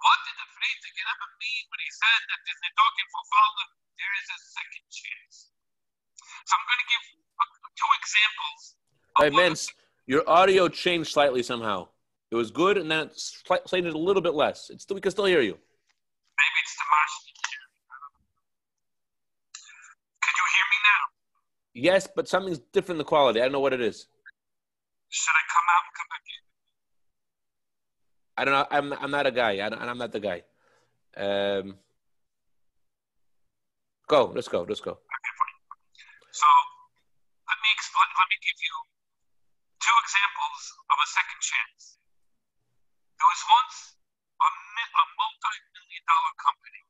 What did the Frierdiker Rebbe mean when he said that there's Nedokin for Father, there is a second chance? So I'm going to give two examples. Hey, Vince, your audio changed slightly somehow. It was good, and then it's played it a little bit less. It's still, we can still hear you. Maybe it's the mashing. Can you hear me now? Yes, but something's different in the quality. I don't know what it is. Should I come out and come back? I don't know. I'm I'm not a guy. And I am not the guy. Um, go. Let's go. Let's go. Okay, fine. So let me explain. Let me give you two examples of a second chance. There was once a, a multi-million dollar company,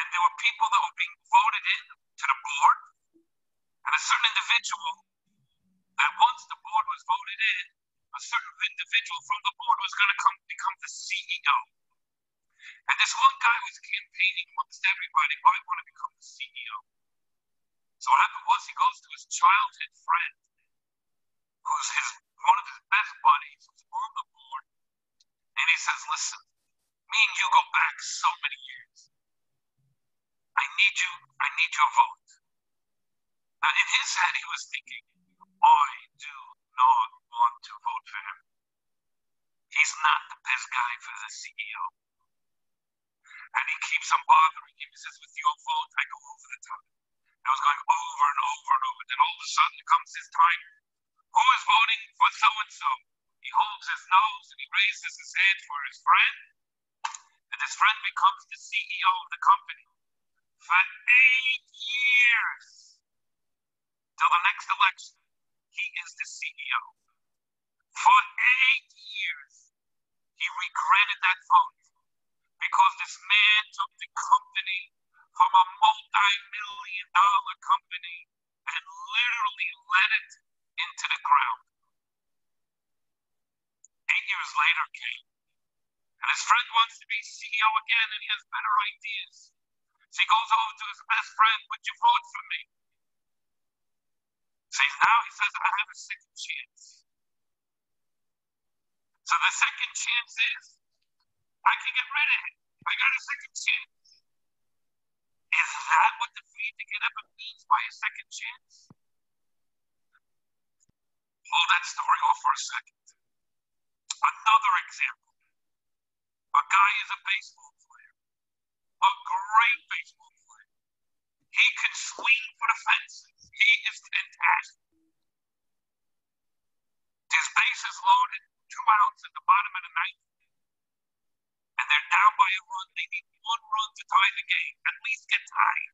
and there were people that were being voted in to the board, and a certain individual that once the board was voted in, a certain individual from the board was going to come become the CEO. And this one guy was campaigning amongst everybody, I want to become the CEO. So what happened was he goes to his childhood friend, who's his one of his best buddies, who's on the board, and he says, Listen, me and you go back so many years. I need you, I need your vote. Now in his head he was thinking, I do not want to vote for him. He's not the best guy for the CEO. And he keeps on bothering him. He says, with your vote, I go over the top. I was going over and over and over. Then all of a sudden comes his time. Who is voting for so and so? He holds his nose and he raises his hand for his friend. And his friend becomes the CEO of the company. For eight years. Till the next election, he is the CEO. For eight years, he regretted that vote because this man took the company from a multi-million dollar company and literally led it into the ground. Eight years later came, and his friend wants to be CEO again, and he has better ideas. So he goes over to his best friend, would you vote for me? See, now he says, I have a second chance. So the second chance is, I can get rid of him. I got a second chance. Is that what the Frierdiker Rebbe means by a second chance? Hold that story off for a second. Another example. A guy is a baseball player. A great baseball player. He can swing for the fences. He is fantastic. His base is loaded, two outs at the bottom of the ninth and they're down by a run. They need one run to tie the game, at least get tied.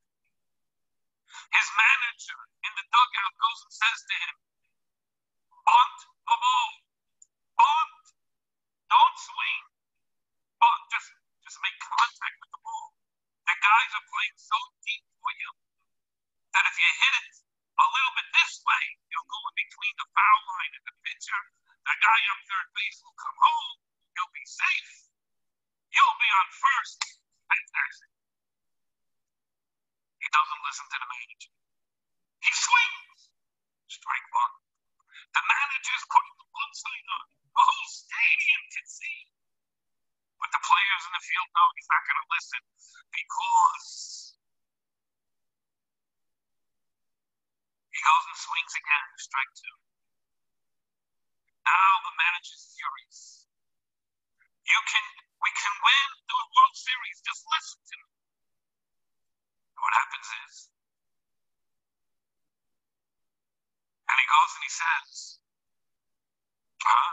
His manager in the dugout goes and says to him, bunt the ball. Bunt. Don't swing. Bunt. Just, just make contact with the ball. The guys are playing so deep for you that if you hit it a little bit this way, you'll go in between the foul line and the pitcher. The guy on third base will come home. You'll be safe. You'll be on first. Fantastic. He doesn't listen to the manager. He swings. Strike one. The manager's putting the bunt sign on. The whole stadium can see. But the players in the field know he's not going to listen because he goes and swings again. Strike two. Now the manager's furious. You can we can win the World Series. Just listen to me. What happens is, and he goes and he says, huh?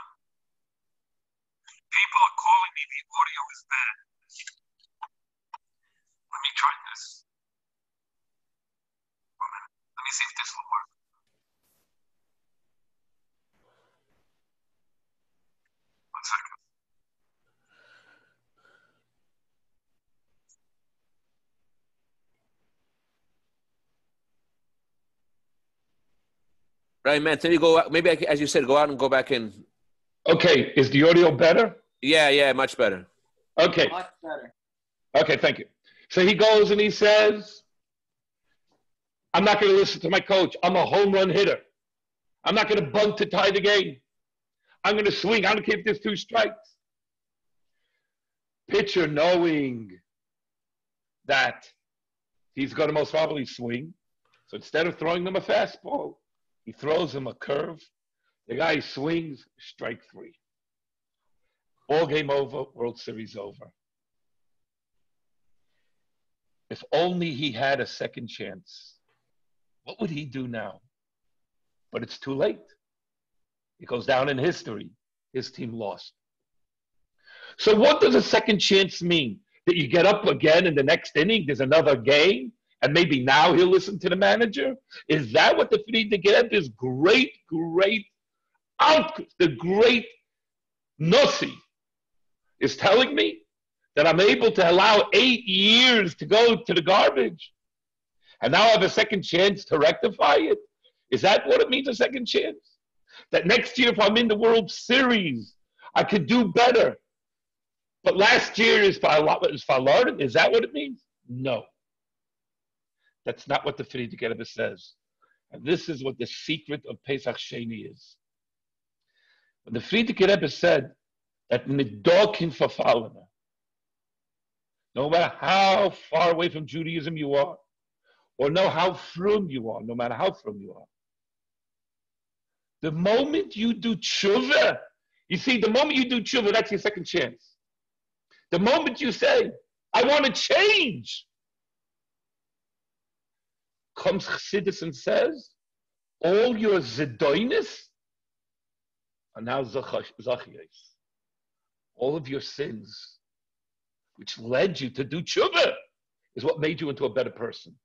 People are calling me the audio is bad. Let me try this. Let me see if this will work. One second. Right, man. Then you go. Maybe as you said, go out and go back in. Okay, is the audio better? Yeah, yeah, much better. Okay. Much better. Okay, thank you. So he goes and he says, I'm not going to listen to my coach. I'm a home run hitter. I'm not going to bunt to tie the game. I'm going to swing. I don't care if there's two strikes. Pitcher knowing that he's going to most probably swing. So instead of throwing them a fastball, he throws him a curve. The guy swings, strike three. All game over, World Series over. If only he had a second chance, what would he do now? But it's too late. It goes down in history. His team lost. So, what does a second chance mean? That you get up again in the next inning, there's another game, and maybe now he'll listen to the manager? Is that what the Friede this great, great out, the great Nussi is telling me? That I'm able to allow eight years to go to the garbage, and now I have a second chance to rectify it? Is that what it means, a second chance? That next year, if I'm in the World Series, I could do better. But last year is Falarden. Is that what it means? No. That's not what the Frierdiker Rebbe says. And this is what the secret of Pesach Sheni is. When the Frierdiker Rebbe said that Nidokin verfallen, no matter how far away from Judaism you are, or know how frum you are, no matter how frum you are, the moment you do tshuva, you see, the moment you do tshuva, that's your second chance. The moment you say, I want to change, comes Chassidus and says, all your zedoinus are now zachiyos. All of your sins, which led you to do tshuva, is what made you into a better person.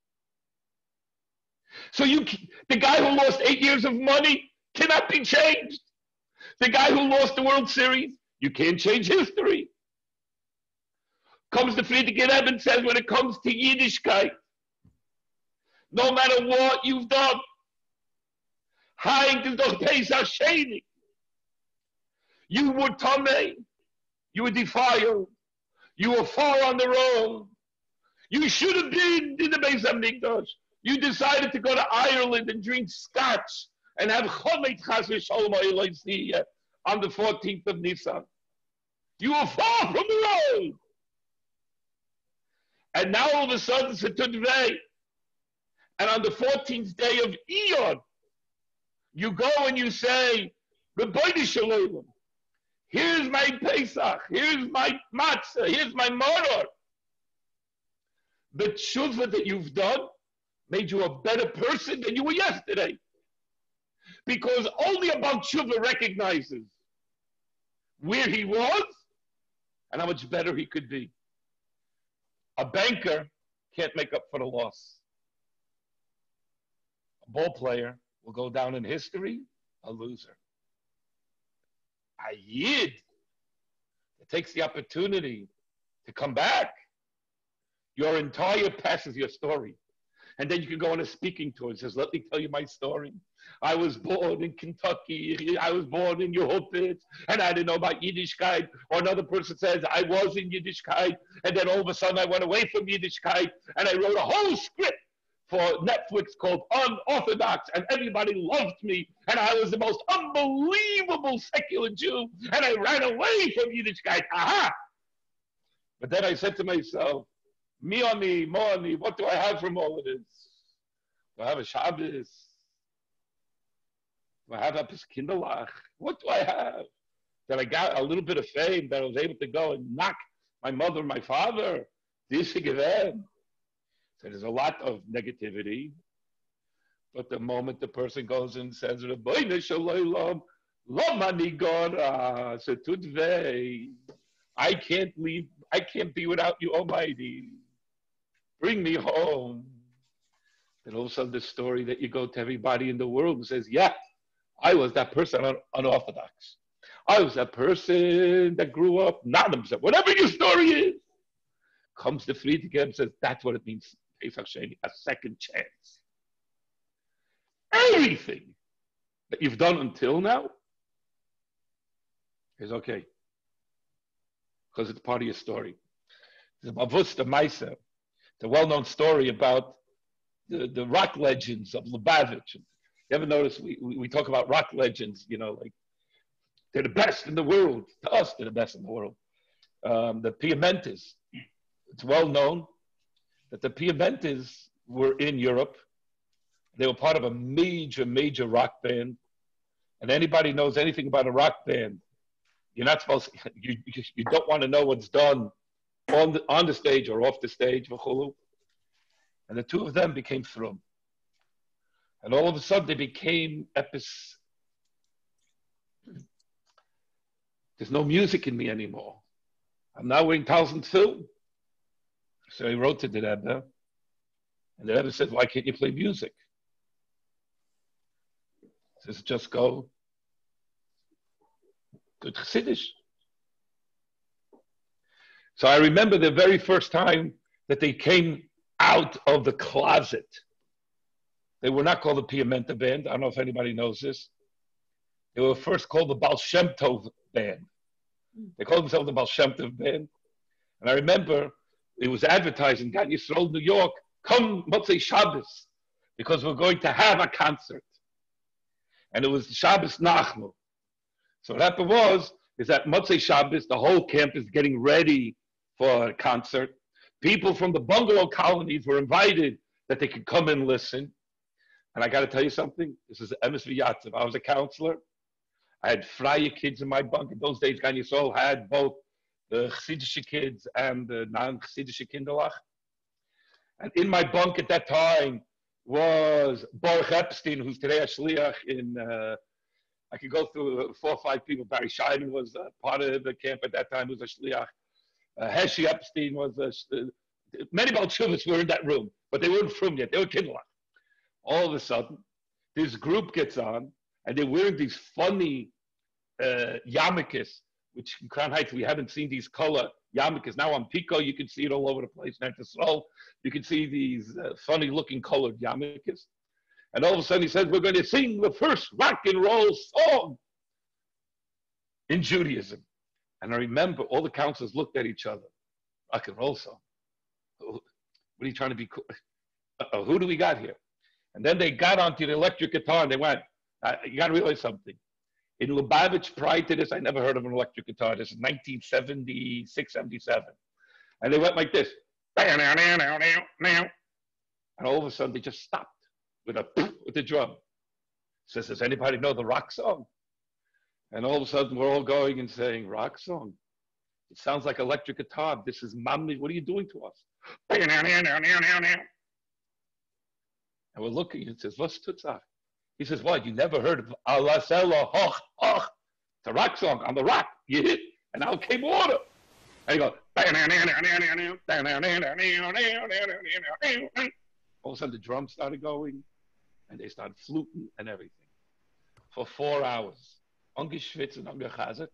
So you, the guy who lost eight years of money cannot be changed. The guy who lost the World Series, you can't change history. Comes the Frierdiker Rebbe and says, when it comes to Yiddishkeit, no matter what you've done, you were tame, you were defiled, you were far on the road. You should have been in the Beis Hamikdash. You decided to go to Ireland and drink scotch and have chomet chas v'sholom on the 14th of Nisan. You were far from the road. And now all of a sudden it's. And on the 14th day of Iyar, you go and you say, Shalom, here's my Pesach, here's my matzah, here's my maror. The tshuva that you've done made you a better person than you were yesterday. Because only about tshuva recognizes where he was and how much better he could be. A banker can't make up for the loss. A ball player will go down in history a loser. A yid that takes the opportunity to come back, your entire past is your story. And then you can go on a speaking tour and says, let me tell you my story. I was born in Kentucky. I was born in Yehuda, and I didn't know about Yiddishkeit. Or another person says, I was in Yiddishkeit, and then all of a sudden I went away from Yiddishkeit, and I wrote a whole script for Netflix called Unorthodox, and everybody loved me, and I was the most unbelievable secular Jew, and I ran away from Yiddishkeit. Aha! But then I said to myself, me on on me, what do I have from all of this? Do I have a Shabbos? Do I have a Peskindelach? What do I have? That I got a little bit of fame, that I was able to go and knock my mother and my father. This again. So there's a lot of negativity. But the moment the person goes and says, I can't leave, I can't be without you, Almighty. Bring me home. And also the story that you go to everybody in the world and says, Yeah, I was that person un- unorthodox. I was that person that grew up not himself. Whatever your story is, comes to the Frierdiker and says, That's what it means, Pesach Sheni, a second chance. Everything that you've done until now is okay. Because it's part of your story. The Mavus, the Maisa, the well-known story about the, the rock legends of Lubavitch. You ever notice we, we, talk about rock legends, you know, like they're the best in the world. To us, they're the best in the world. um, the Piamentis. It's well known that the Piamentis were in Europe. They were part of a major, major rock band. And anybody knows anything about a rock band, you're not supposed you, you don't want to know what's done on the, on the stage or off the stage, and the two of them became frum. And all of a sudden they became epis. There's no music in me anymore. I'm now wearing thousand film. So he wrote to the Rebbe, and the Rebbe said, Why can't you play music? He says, Just go. Good Chassidish. So I remember the very first time that they came out of the closet. They were not called the Piamenta Band. I don't know if anybody knows this. They were first called the Baal Shem Tov Band. They called themselves the Baal Shem Tov Band. And I remember it was advertised in Gan Yisrael, New York, come Motzei Shabbos, because we're going to have a concert. And it was Shabbos Nachmu. So what happened was, is that Motzei Shabbos, the whole camp is getting ready for a concert. People from the bungalow colonies were invited that they could come and listen. And I got to tell you something. This is Emes V'Yatzav. I was a counselor. I had Freie kids in my bunk. In those days, Gan Yisrael had both the Chassidische kids and the non-Chassidische Kinderlach. And in my bunk at that time was Baruch Epstein, who's today a shliach in, uh, I could go through four or five people. Barry Scheiman was uh, part of the camp at that time, was a shliach. Uh, Heshi Epstein was a, uh, many Balchuvas were in that room, but they weren't frum yet. They were Kinderlach. All of a sudden, this group gets on, and they're wearing these funny uh, yarmulkes which in Crown Heights we haven't seen these color yarmulkes. Now on Pico, you can see it all over the place. At the Slow, you can see these uh, funny looking colored yarmulkes. And all of a sudden he says, we're going to sing the first rock and roll song in Judaism. And I remember all the counselors looked at each other. Rock and roll song. What are you trying to be? Uh, who do we got here? And then they got onto the electric guitar and they went, uh, you got to realize something. In Lubavitch, prior to this, I never heard of an electric guitar. This is 1976, 77. And they went like this. And all of a sudden, they just stopped with a with the drum. Says, does anybody know the rock song? And all of a sudden, we're all going and saying, rock song. It sounds like electric guitar. This is mommy. What are you doing to us? And we're looking and says, what's tutzach? He says, what, you never heard of Allah Sela Hoch Hoch? It's a rock song on the rock. You hit, and out came water. And he goes, all of a sudden the drums started going, and they started fluting and everything. For four hours. Ungeschwitzt and ungechazet.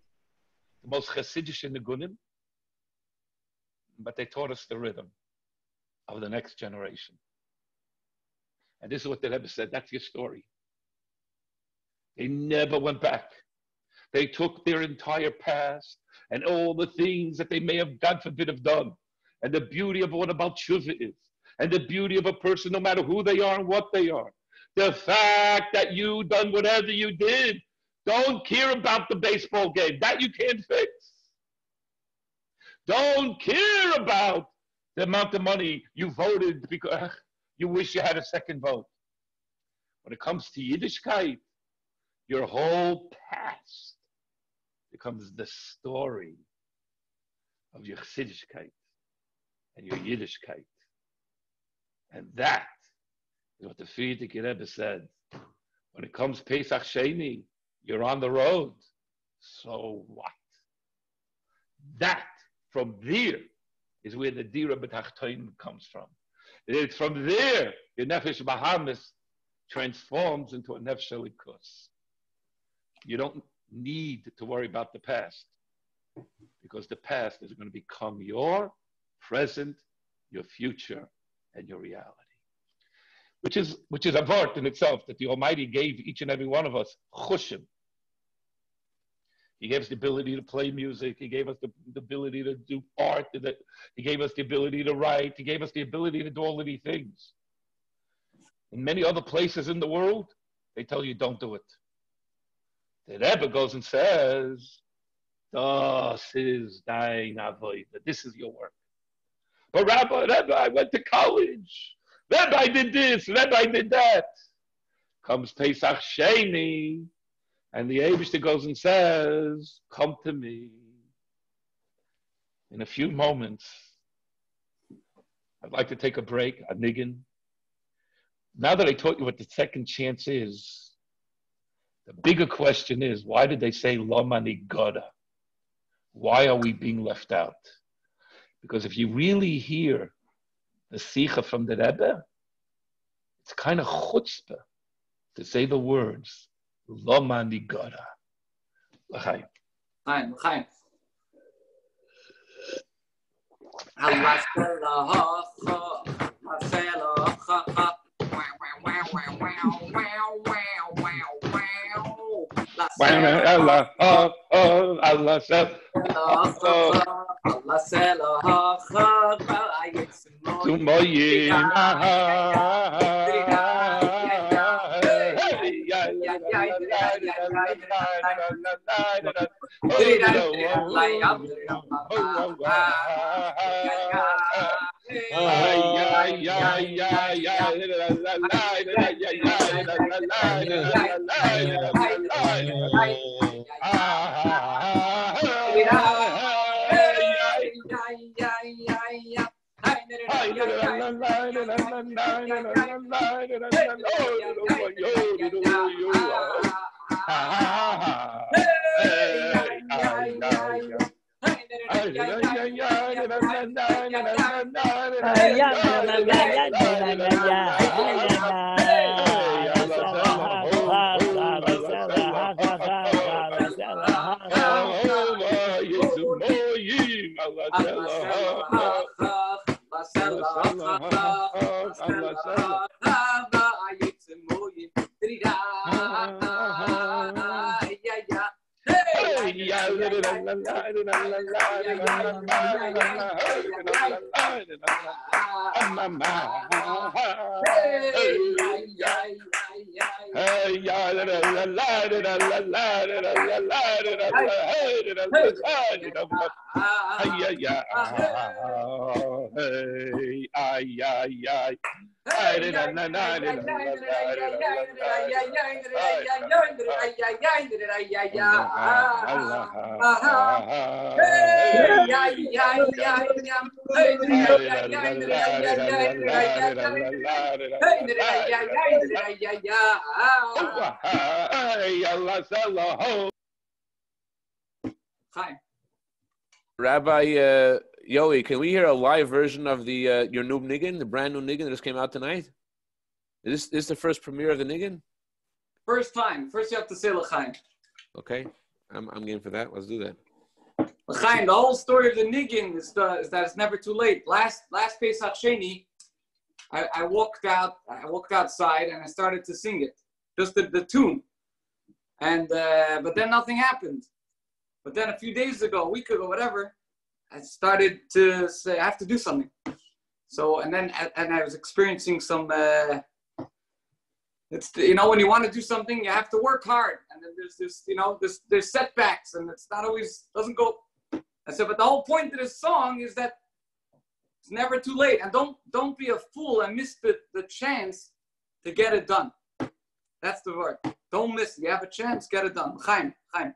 The most chassidish in the Gunim. But they taught us the rhythm of the next generation. And this is what the Rebbe said. That's your story. They never went back. They took their entire past and all the things that they may have, God forbid, have done. And the beauty of what about Tshuva is, and the beauty of a person, no matter who they are and what they are. The fact that you done whatever you did, don't care about the baseball game. That you can't fix. Don't care about the amount of money you voted because you wish you had a second vote. When it comes to Yiddishkeit, your whole past becomes the story of your Chassidishkeit and your Yiddishkeit. And that is what the Frierdiker Rebbe said. When it comes Pesach Sheni, you're on the road. So what? That, from there, is where the Dira B'tachtoin comes from. It's from there your Nefesh Bahamas transforms into a Nefesh Elikus. You don't need to worry about the past because the past is going to become your present, your future, and your reality. Which is which is a vort in itself that the Almighty gave each and every one of us chushim. He gave us the ability to play music. He gave us the, the ability to do art. He gave us the ability to write. He gave us the ability to do all of these things. In many other places in the world, they tell you don't do it. The Rebbe goes and says, Das is dein avoida. This is your work. But Rabbi, Rabbi, I went to college. Rabbi did this. Rabbi did that. Comes Pesach Sheni, and the Abishter goes and says, "Come to me." In a few moments, I'd like to take a break, a niggin. Now that I taught you what the second chance is, the bigger question is, why did they say Lomani Goda? Why are we being left out? Because if you really hear the Sikha from the Rebbe, it's kind of chutzpah to say the words, Lomani gora, L'chaim. L'chaim, l'chaim. Allah oh, Marcelo, Marcelo, Marcelo, Marcelo, Marcelo, Hey, ay, ay. Rabbi uh, Yoey, can we hear a live version of the uh, your new niggin, the brand new niggin that just came out tonight? Is this, this the first premiere of the niggin? First time. First you have to say L'chaim. Okay, I'm I'm game for that. Let's do that. L'chaim, the whole story of the niggin is, the, is that it's never too late. Last last Pesach Sheni, I, I walked out, I walked outside and I started to sing it, just the, the tune. And uh, but then nothing happened. But then a few days ago, a week ago, whatever, I started to say I have to do something. So and then and I was experiencing some. Uh, it's you know when you want to do something, you have to work hard, and then there's this you know there's there's setbacks, and it's not always doesn't go. I said, but the whole point of this song is that it's never too late, and don't don't be a fool and miss the, the chance to get it done. That's the word. Don't miss. it. You have a chance, get it done. Chaim, Chaim.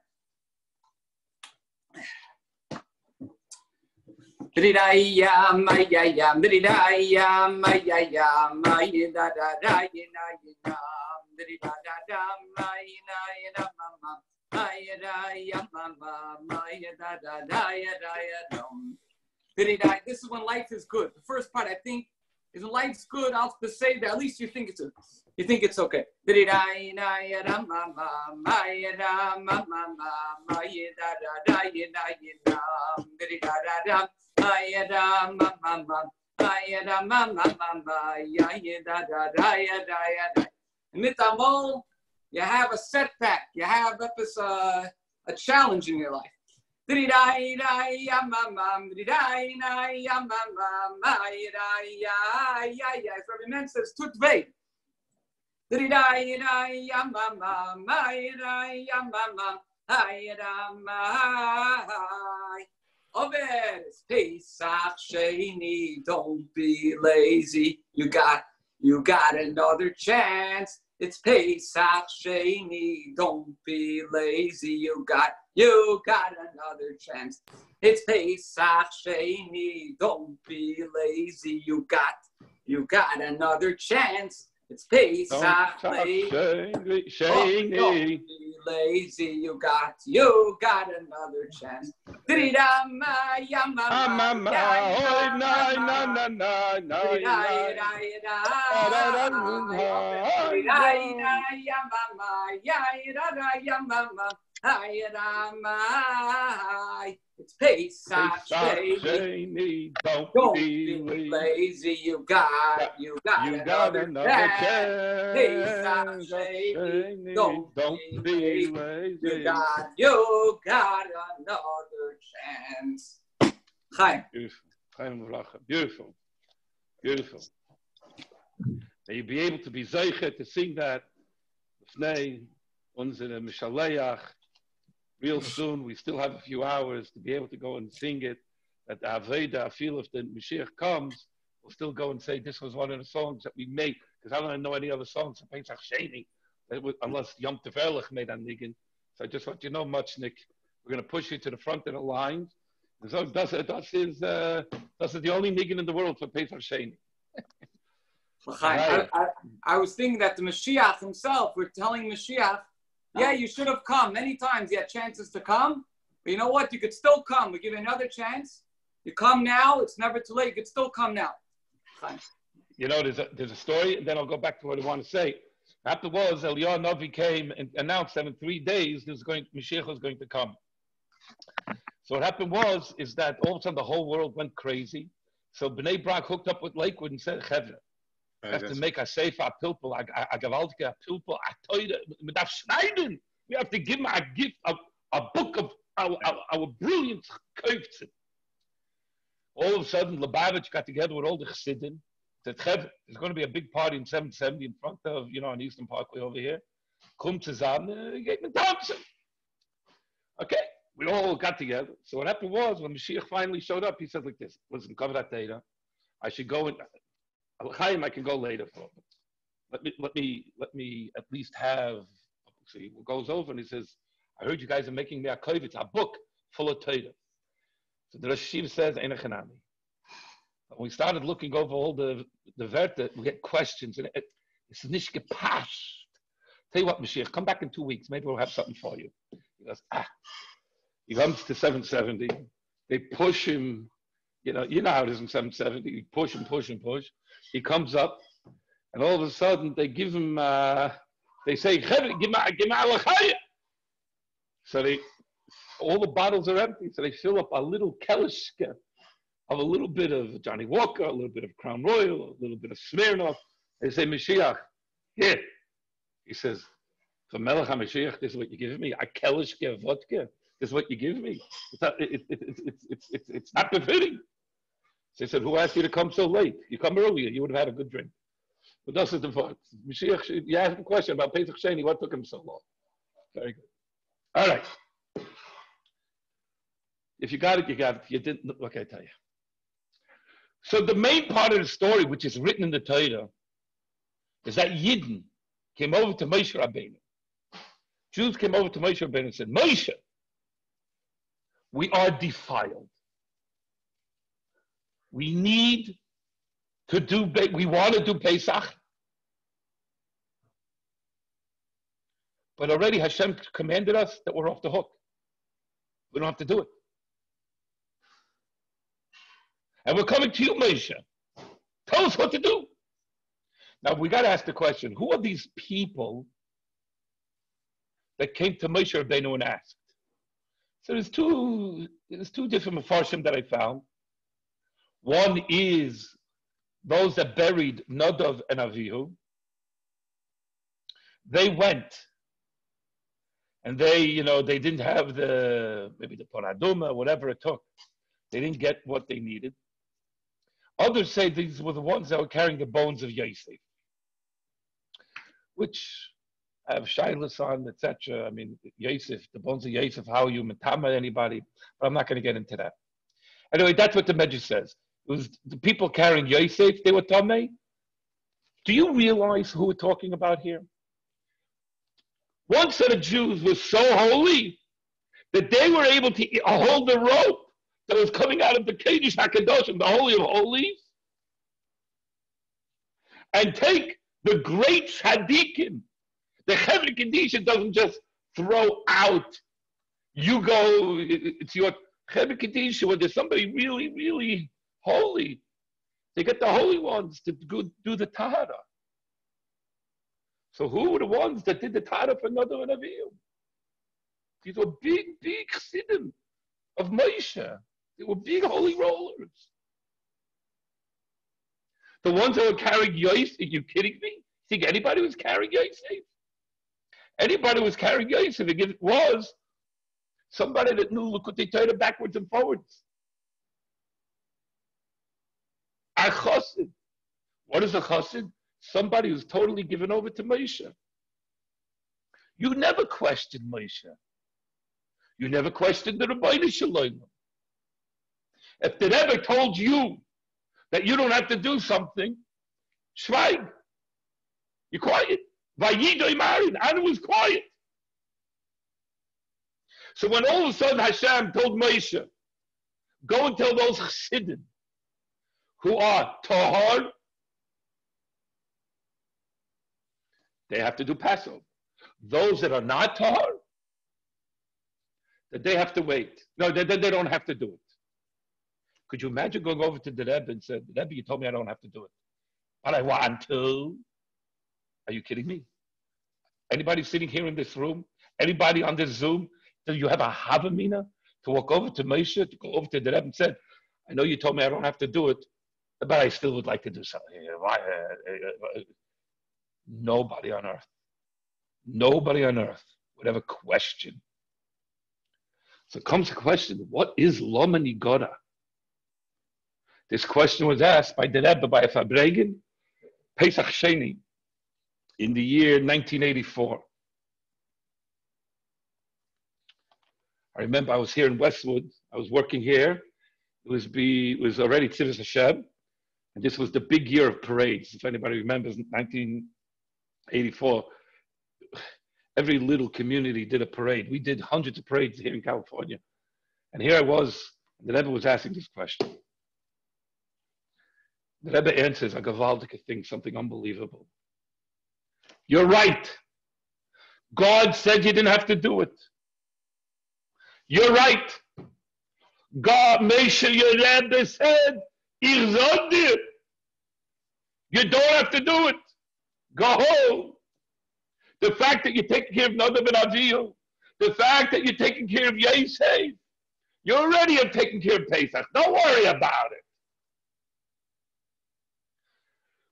This is when life is good. The first part, I think, is when life's good, I'll just say that at least you think it's a, you think it's okay. Ayadam, Mamma, Ayadam, Mamma, Mamma, Yayada, Dayada, Dayada. And It's a mom, you have a setback, you have a, a challenge in your life. Rabbi Mentz says, Tut vei. It's Pesach Sheni. Don't be lazy. You got you got another chance. It's Pesach Sheni. Don't be lazy. You got you got another chance. It's Pesach Sheni. Don't be lazy. You got you got another chance. It's Pesach Don't talk Sheni. shiny, Oh, don't be lazy, you got you got another chance. Dee-da-ma, ya-ma-ma, Ah, ya-ya-ma, oi, na, na, na, na, na, na. Dee-da-da-da-da. Da-da-da-da-da. Ya-ma-ma, ya-da-da, ya-ma-ma, ya-da-ma. It's Pesach Sheni. don't Don't be lazy. lazy, you got you got You got another another chance. Shiny, don't Don't be You lazy. got, you got another chance. Chaim. Beautiful. Chaim. Beautiful. Beautiful. May you be able to be zeicher to sing that. Lefnei, unsere Mishaleach. Real soon, we still have a few hours to be able to go and sing it. That the Aveda, I feel if the Mashiach comes, we'll still go and say this was one of the songs that we made. Because I don't know any other songs for Pesach Sheni, that would- unless Yom Tevelach made on Niggin. So I just want you to know much, Nick. We're going to push you to the front of the line. So das, das is uh, das is the only niggin in the world for Pesach Sheni. Chaim. I, I, I was thinking that the Mashiach himself, we're telling Mashiach, yeah, you should have come many times. You had chances to come. But you know what? You could still come. We give you another chance. You come now. It's never too late. You could still come now. You know, there's a there's a story, and then I'll go back to what I want to say. After was Eliyahu Novi came and announced that in three days there's going Mashiach was going to come. So what happened was is that all of a sudden the whole world went crazy. So Bnei Brak hooked up with Lakewood and said, "Chevra, we have to make a safe a pilpul, a, a, gewaltige a pilpul, a darf schneiden. We have to give him a gift, a, a book of our, our, our brilliant Kaufzin. All of a sudden, Lubavitch got together with all the Chassidim. Said, Chev, there's going to be a big party in 770 in front of, you know, on Eastern Parkway over here. Come zusammen, uh, get me dancing. Okay, we all got together. So what happened was, when Mashiach finally showed up, he said like this, listen, cover that data. I should go and, Chaim, I can go later for. Let me, let me, let me at least have, See, goes over and he says, I heard you guys are making me a kovitz, a book full of Torah. So the Hashiva says, Ein Echanami. When we started looking over all the, the Werte, we get questions, and it, it's nicht gepasst. Tell you what, Mashiach, come back in two weeks, maybe we'll have something for you. He goes, ah. He comes to 770. They push him, you know, you know how it is in 770. You push and push and push. He comes up, and all of a sudden they give him, uh, they say, "Chevre, give me, give me alachaya. So they, all the bottles are empty. So they fill up a little kelishka of a little bit of Johnnie Walker, a little bit of Crown Royal, a little bit of Smirnoff. They say, Mashiach, here. He says, for Melech HaMashiach, this is what you give me. A kelishka vodka. This is what you give me. It's not, it, it, it, it's, it's, it's, it's not befitting. So he said, who asked you to come so late? You come earlier, you would have had a good drink. But that's the point. Mashiach, you asked a question about Pesach Sheni, what took him so long? Very good. All right. If you got it, you got it. You didn't, can I tell you? So the main part of the story, which is written in the Torah, is that Yidden came over to Moshe Rabbeinu. Jews came over to Moshe Rabbeinu and said, Moshe, we are defiled. We need to do, we want to do Pesach. But already Hashem commanded us that we're off the hook. We don't have to do it. And we're coming to you, Moshe. Tell us what to do. Now we got to ask the question: Who are these people that came to Moshe Rabbeinu and asked? So there's two. There's two different mafarshim that I found. One is those that buried Nadav and Avihu. They went, and they, you know, they didn't have the maybe the paraduma, whatever it took. They didn't get what they needed. Others say these were the ones that were carrying the bones of Yosef, which I have Shilas on, etc. I mean, Yosef, the bones of Yosef, how you metama anybody, but I'm not going to get into that. Anyway, that's what the Medrash says. It was the people carrying Yosef, they were Tomei. Do you realize who we're talking about here? One set of Jews was so holy that they were able to hold the rope that was coming out of the Kodesh HaKadoshim, the Holy of Holies, and take the great tzaddikim. The Chevre Kedisha doesn't just throw out. You go, it's your Chevre Kedisha when there's somebody really, really holy. They get the holy ones to go do the Tahara. So who were the ones that did the Tahara for Nadav and Avihu? These were big, big chassidim of Moshe. They were big holy rollers. The ones that were carrying Yosef, are you kidding me? Think anybody was carrying Yosef? Anybody was carrying Yosef, it was somebody that knew turned it backwards and forwards. A chassid. What is a chassid? Somebody who's totally given over to Moshe. You never questioned Moshe. You never questioned the Rabbeinu Shalom. If the Rebbe told you that you don't have to do something, schweig. You're quiet. Vayidoy married. Anna was quiet. So when all of a sudden Hashem told Moshe, go and tell those chassidim who are tahar, they have to do Passover. Those that are not tahar, that they have to wait. No, they, they don't have to do it. Could you imagine going over to the Rebbe and said, Rebbe, you told me I don't have to do it. But I want to. Are you kidding me? Anybody sitting here in this room? Anybody on this Zoom? Do you have a Havamina to walk over to Moshe, to go over to the Rebbe and said, I know you told me I don't have to do it, but I still would like to do something. Uh, uh, uh, nobody on earth, nobody on earth would have a question. So comes the question, what is Lomani Goda? This question was asked by the Rebbe by farbrengen, Pesach Sheni, in the year 1984. I remember I was here in Westwood. I was working here. It was be it was already Tzivos Hashem, and this was the big year of parades. If anybody remembers, 1984, every little community did a parade. We did hundreds of parades here in California, and here I was. The Rebbe was asking this question. The Rebbe answers a gewaldige thing, something unbelievable. You're right. God said you didn't have to do it. You're right. God, Moshe, your Rebbe said, You don't have to do it. Go home. The fact that you're taking care of Nadav and Avihu, the fact that you're taking care of Yosef, you already have taken care of Pesach. Don't worry about it.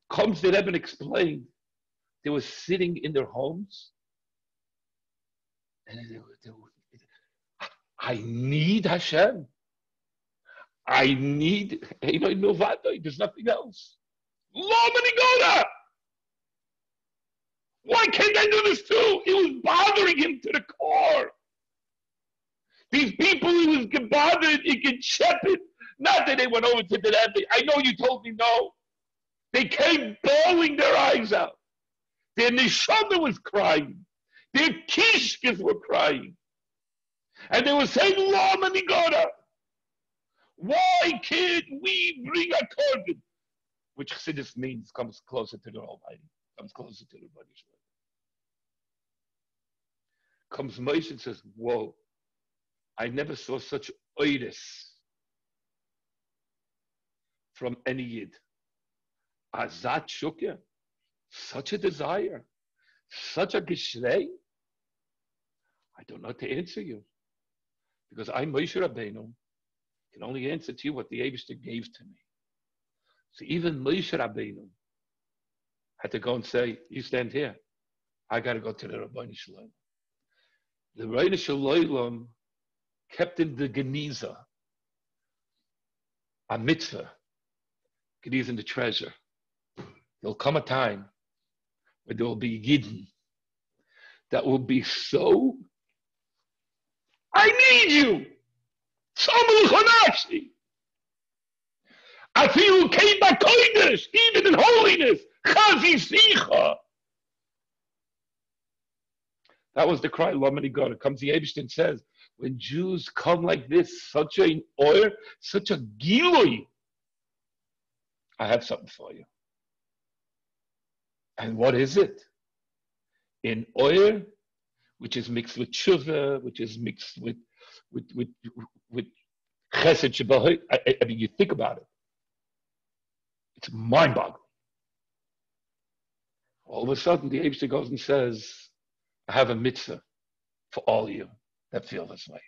Comes the Rebbe and explained they were sitting in their homes and they were, they were, I need Hashem. I need, you know, Milvado, there's nothing else. Lo Why can't I do this too? It was bothering him to the core. These people, he was bothered, he could check it. Not that they went over to the I know you told me no. They came bawling their eyes out. Their neshama was crying. Their kishkas were crying. And they were saying, Lama Nigora, why can't we bring a korban? Which Chassidus means comes closer to the Almighty, comes closer to the Body Comes Moshe and says, Whoa, I never saw such oidus from any yid. Azat shukya, such a desire, such a geshrei. I don't know how to answer you because I'm Moshe Rabbeinu can only answer to you what the Abishter gave to me. So even Moshe Rabbeinu had to go and say, "You stand here. I got to go to the Rabbeinu Shalom." The Rabbeinu Shalom kept in the Geniza a mitzvah, Geniza in the treasure. There'll come a time where there will be Yidden that will be so. I need you. Came back kindness, even in holiness. Chazi Sicha. That was the cry, Lomani God. It comes the Abishter and says, when Jews come like this, such an oil, such a gilui, I have something for you. And what is it? In oil, which is mixed with sugar, which is mixed with with with with chesed I, I mean, you think about it. It's mind-boggling. All of a sudden, the Abishter goes and says, I have a mitzvah for all you that feel this way.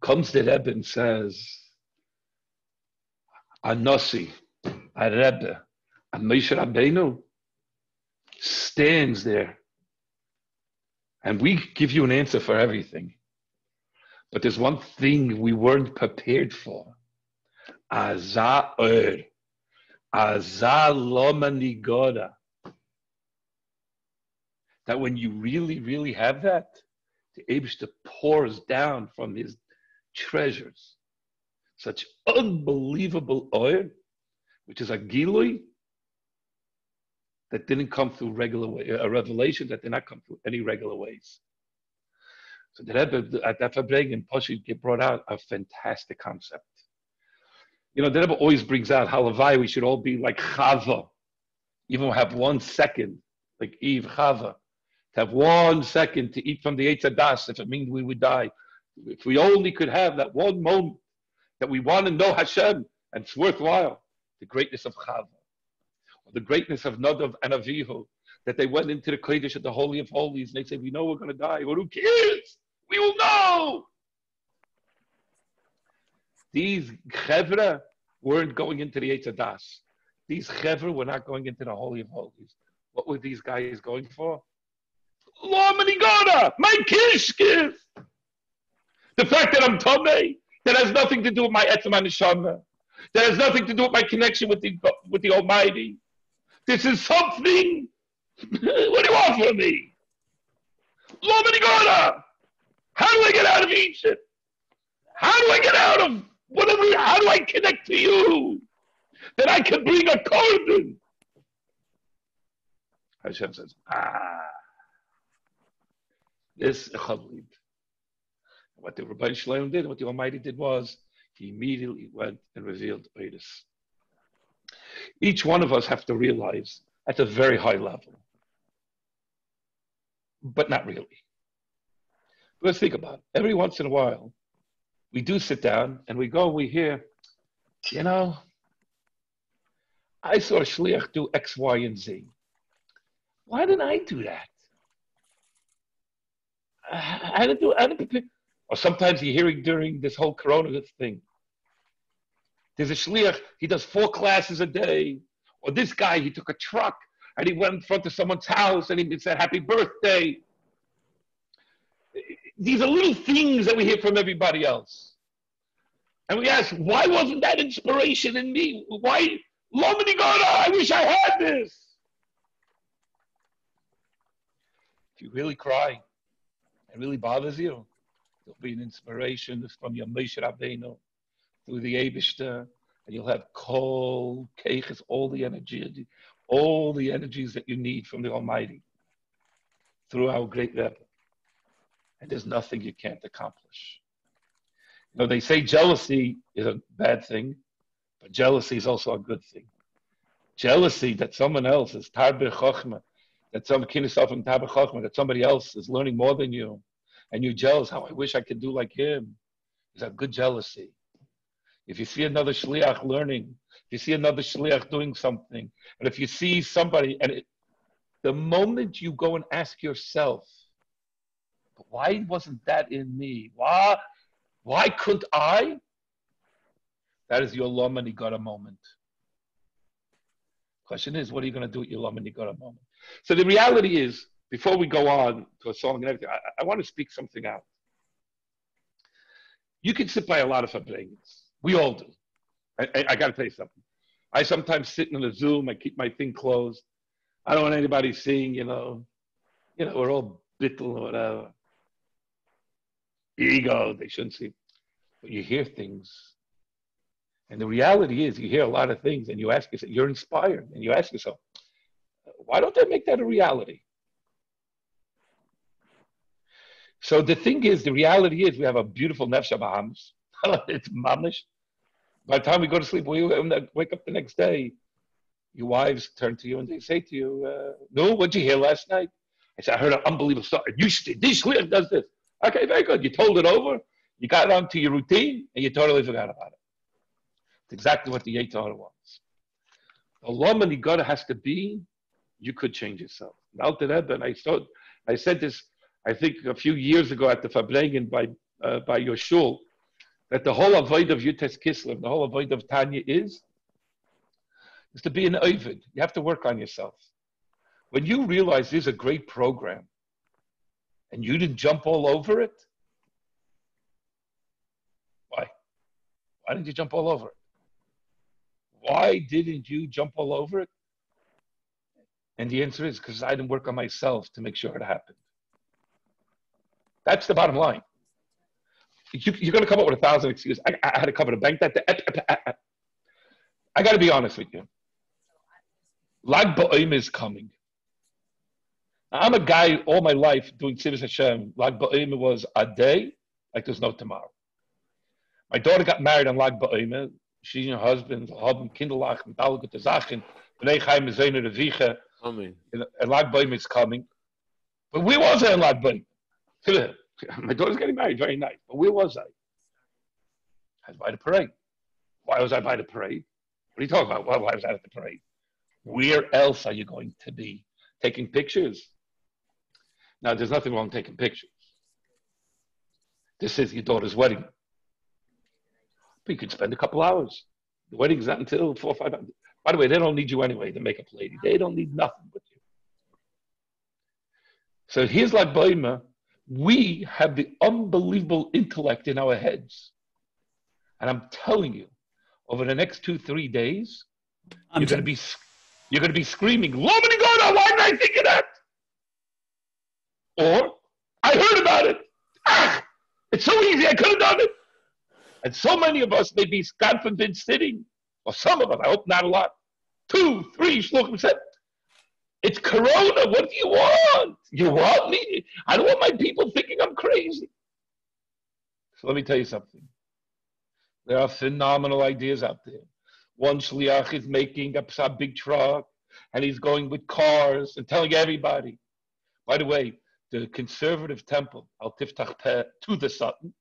Comes the Rebbe and says, a Nasi, a Rebbe, a Moshe Rabbeinu stands there. And we give you an answer for everything. But there's one thing we weren't prepared for. Aza'er. Azalomanigoda. That when you really, really have that, the Abishter pours down from his treasures such unbelievable oil, which is a gilui that didn't come through regular way, a revelation that did not come through any regular ways. So the Rebbe at that Farbrengen Poshi brought out a fantastic concept. You know, the Rebbe always brings out Levi we should all be like Chava, even have one second, like Eve Chava, to have one second to eat from the Eitz Das if it means we would die. If we only could have that one moment that we want to know Hashem and it's worthwhile, the greatness of Chava, or the greatness of Nadav and Avihu, that they went into the Kodesh at the Holy of Holies and they said, We know we're going to die. Well, who cares? We will know. These Chevra weren't going into the Eitz Das. These Chevra were not going into the Holy of Holies. What were these guys going for? Lo Manigoda, my kishkis. The fact that I'm Tomei, that has nothing to do with my Etzem Neshama. That has nothing to do with my connection with the, with the Almighty. This is something. what do you want from me? Lo Manigoda. How do I get out of Egypt? How do I get out of whatever? How do I connect to you? That I can bring a korban. Hashem says, ah, this chavlid. What the Rabbi Shalom did, what the Almighty did was, he immediately went and revealed Oedis. Each one of us have to realize at a very high level, but not really. Let's think about it. Every once in a while, we do sit down and we go, we hear, you know, I saw a shliach do X, Y, and Z. Why didn't I do that? I didn't do. I didn't. Or sometimes you're hearing during this whole Corona thing. There's a shliach. He does four classes a day. Or this guy, he took a truck and he went in front of someone's house and he said happy birthday these are little things that we hear from everybody else. And we ask, why wasn't that inspiration in me? Why, Lomini God, oh, I wish I had this. If you really cry, it really bothers you, there'll be an inspiration from your Moshe Rabbeinu through the Abishter, and you'll have kol, keches, all the energy, all the energies that you need from the Almighty through our great Rebbe and there's nothing you can't accomplish. You know, they say jealousy is a bad thing, but jealousy is also a good thing. Jealousy that someone else is tarbe chokhmah, that some kinisaf and tarbe chokhmah, that somebody else is learning more than you, and you're jealous. How I wish I could do like him. Is a good jealousy. If you see another shliach learning, if you see another shliach doing something, and if you see somebody, and it, the moment you go and ask yourself, why wasn't that in me? Why, why couldn't I? That is your Lama Nigara moment. Question is, what are you going to do with your Lama Nigara moment? So the reality is, before we go on to a song and everything, I, I want to speak something out. You can sit by a lot of Farbrengens. We all do. I, I, I got to tell you something. I sometimes sit in a Zoom, I keep my thing closed. I don't want anybody seeing, you know, You know, we're all bittle or whatever. Ego, they shouldn't see. But you hear things. And the reality is, you hear a lot of things and you ask yourself, you're inspired, and you ask yourself, why don't they make that a reality? So the thing is, the reality is, we have a beautiful nefesh Habehamis. it's mamish. By the time we go to sleep, we wake up the next day. Your wives turn to you and they say to you, uh, "No, what'd you hear last night?" I said, "I heard an unbelievable story. You should, this does this." Okay, very good. You told it over. You got on to your routine, and you totally forgot about it. It's exactly what the Yetzer wants. The Lomani God has to be. You could change yourself. And I thought, I said this I think a few years ago at the Farbrengen by uh, by your shul, that the whole avoid of Yud Tes Kislev, the whole avoid of Tanya is, is to be an Ovid. You have to work on yourself. When you realize there's a great program and you didn't jump all over it, why? Why didn't you jump all over it? Why didn't you jump all over it? And the answer is because I didn't work on myself to make sure it happened. That's the bottom line. You, are going to come up with a thousand excuses. I, I had to cover the bank. That the, I got to be honest with you. Lag Ba'omer is coming. I'm a guy all my life doing Tzivos Hashem. Lag Ba'omer was a day like there's no tomorrow. My daughter got married on Lag Ba'omer. She and her husband haben Kinderlach and Dalgut Zachen. Bnei Chaim Zayna Revicha. Amen. And Lag Ba'omer is coming. But we was I in Lag Ba'omer. My daughter's getting married, very nice. But where was I? I was by the parade. Why was I by the parade? What are you talking about? Why, why was I at the parade? Where else are you going to be? Taking pictures? Now, there's nothing wrong taking pictures. This is your daughter's wedding. But you could spend a couple hours. The wedding's not until four or five hours. By the way, they don't need you anyway, the makeup lady. They don't need nothing but you. So here's like Boima we have the unbelievable intellect in our heads. And I'm telling you, over the next two, three days, I'm you're going to be you're going to be screaming, Lomini God, why didn't I think of that? Or, I heard about it. Ah, it's so easy, I could have done it. And so many of us may be confident sitting, or some of us, I hope not a lot, two, three shluchim said, it's Corona. What do you want? You want me? I don't want my people thinking I'm crazy. So let me tell you something. There are phenomenal ideas out there. One shliach is making a, a big truck, and he's going with cars and telling everybody. By the way, the conservative temple, Al Tiftach Peh, to the Satan,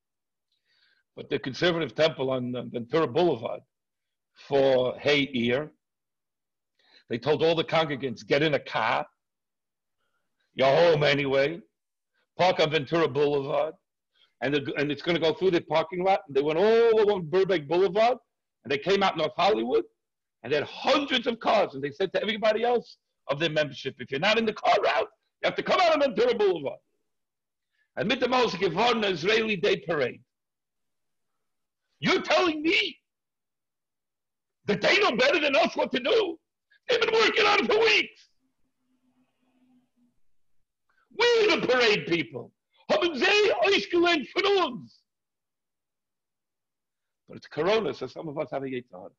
but the conservative temple on uh, Ventura Boulevard for Hay Ear they told all the congregants, get in a car. You're home anyway. Park on Ventura Boulevard. And, the, and it's going to go through the parking lot. And they went all along Burbank Boulevard. And they came out North Hollywood. And they had hundreds of cars. And they said to everybody else of their membership, if you're not in the car route, you have to come out on Ventura Boulevard. And mit dem an Israeli Day Parade. You're telling me that they know better than us what to do? They've been working on it for weeks. We're the parade people. But it's Corona, so some of us have a Yetzirah.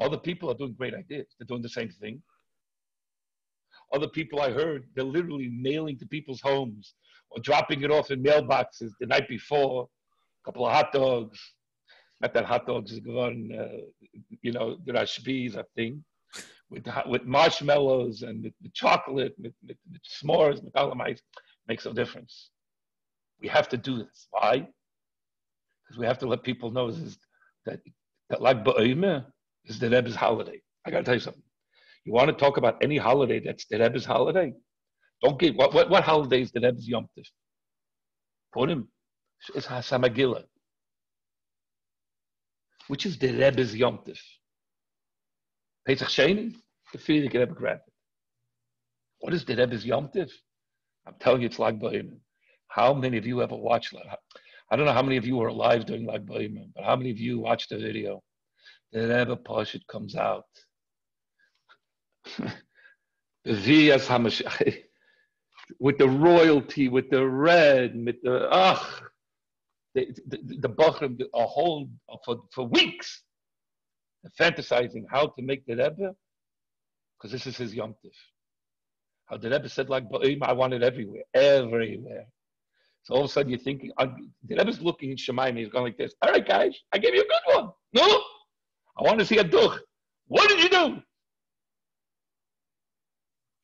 Other people are doing great ideas. They're doing the same thing. Other people I heard, they're literally mailing to people's homes or dropping it off in mailboxes the night before. A couple of hot dogs, not that hot dogs is uh, you know, the rashbi, I think, with with marshmallows and with, chocolate, with, with, with s'mores, with alamite, makes no difference. We have to do this. Why? Because we have to let people know is that that Lag Ba'omer is the Rebbe's holiday. I got to tell you something. You want to talk about any holiday that's the Rebbe's holiday? Don't give what what, what holiday is the Rebbe's Yom Tif? Put him. It's Hasamagila which is the Rebbe's Yom Tif. Pesach Sheni, the Frierdiker Rebbe granted. What is the Rebbe's Yom? I'm telling you, it's Lag Ba'omer. How many of you ever watched that? I don't know how many of you were alive during Lag but how many of you watched the video? The Rebbe Pashit comes out. Vias Hamashiach, with the royalty, with the red, with the ach, the the, a whole for for weeks, fantasizing how to make the Rebbe, because this is his yomtiv. How the Rebbe said, like, I want it everywhere, everywhere. So all of a sudden you're thinking, the Rebbe's looking in Shemaim, he's going like this. All right, guys, I gave you a good one. No, I want to see a duch. What did you do?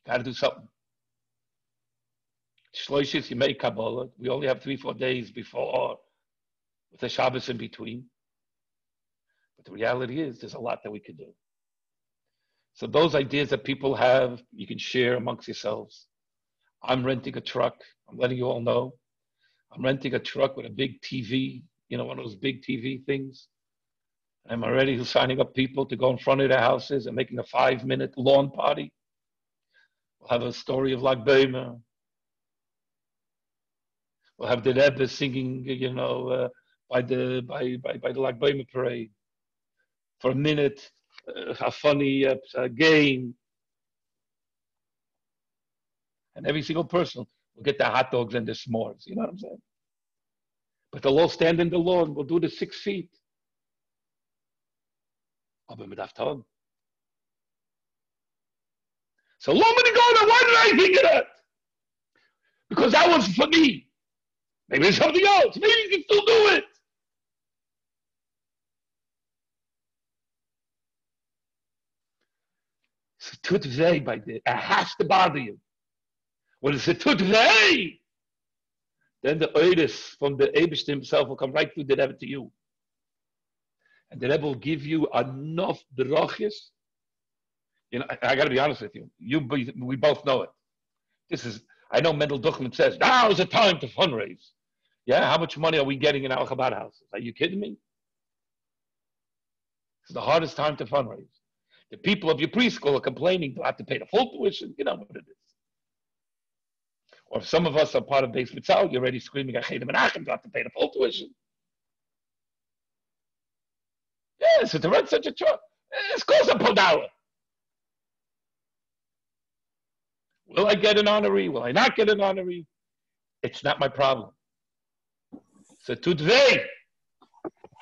Got to do something. Shloishis, you make Kabbalah. We only have three, four days before, with the Shabbos in between. But the reality is, there's a lot that we can do. So those ideas that people have, you can share amongst yourselves. I'm renting a truck. I'm letting you all know. I'm renting a truck with a big TV, you know, one of those big TV things. I'm already signing up people to go in front of their houses and making a five minute lawn party. We'll have a story of Lag Beimer. We'll have the Rebbe singing, you know, uh, by the by by by the Lag Beimer parade for a minute. Uh, a funny uh, game, and every single person We'll get the hot dogs and the s'mores. You know what I'm saying? But they'll all stand in the lawn. We'll do the six feet. Aber mit Afton. So long ago, why did I think of that? Because that was for me. Maybe it's something else. Maybe you can still do it. Tut weh by the. It has to bother you. When it's a tut then the oiris from the Abish himself will come right through the Rebbe to you. And the Rebbe will give you enough brachis. You know, I, I got to be honest with you. You, we both know it. This is, I know Mendel Duchman says, now is the time to fundraise. Yeah, how much money are we getting in our Chabad houses? Are you kidding me? It's the hardest time to fundraise. The people of your preschool are complaining to have to pay the full tuition. You know what it is. Or if some of us are part of Beis Mitzal, you're already screaming, I hate Menachem, got to pay the full tuition. Yeah, so to run such a truck, it's close a podala. Will I get an honoree? Will I not get an honoree? It's not my problem. So today,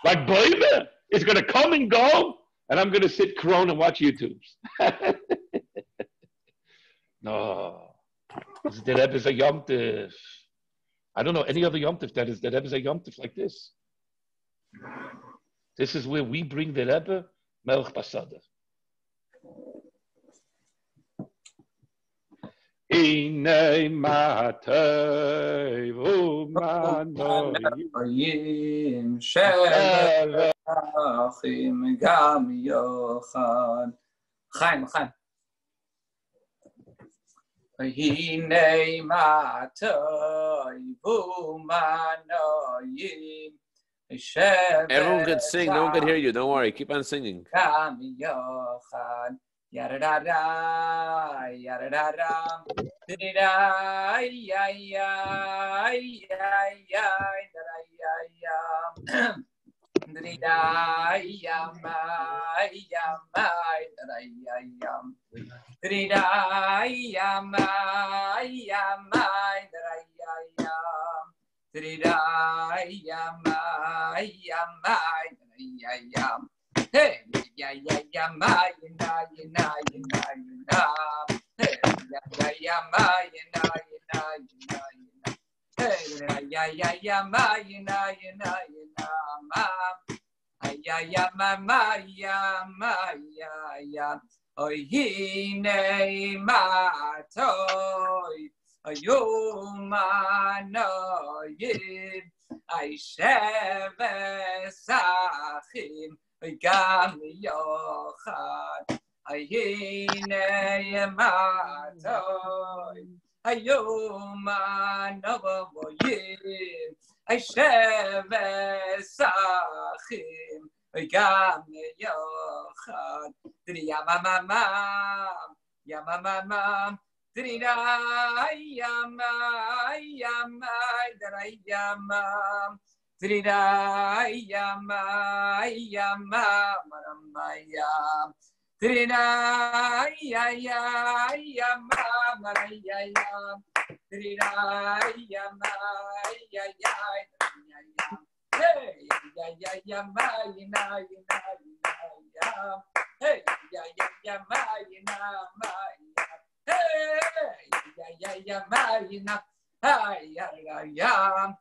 Lag Boimer is going to come and go, and I'm going to sit crone and watch YouTubes. no. The Rebbe is a yomtiv. I don't know any other yomtiv that is the Rebbe is a yomtiv like this. This is where we bring the Rebbe Melch Basada. Inei matei v'manoyim shevachim gam yochad. Chaim, Chaim. Hine matoi v'manoyim Everyone could sing. No one could hear you. Don't worry. Keep on singing. Yada-da-da, yada-da-da, da-da-da, ya ya ya ya da-da-ya-ya. Dri-da-ya-ma, ya-ma, da-da-ya-ya. Dri-da-ya-ma, ya-ma, da-da-ya-ya. Dri-da-ya-ma, ya-ma, da-da-ya-ya. Hey, ya ya ya ma ya na ya na ya. Hey, ya ya. Hey, ya ya ya ma ya na ya na ya na ma. Ay ya ya ma ma ya ma ya ya. Oy hine ma toy. Ayo ma no yid. Ay sheve sachim. גם יוחד, היינה ימתוי, היום הנבויים, הישב סחים, גם יוחד, ימממם, ימממם, Trina yama yama dara yama Trina yama yama maramaya Trina ya ya ya mama ya ya Trina ya ma ya ya ya ya Hey ya ya ya ma ya ya ya ya Hey ya ya ya ma ya ma ya Hey ya ya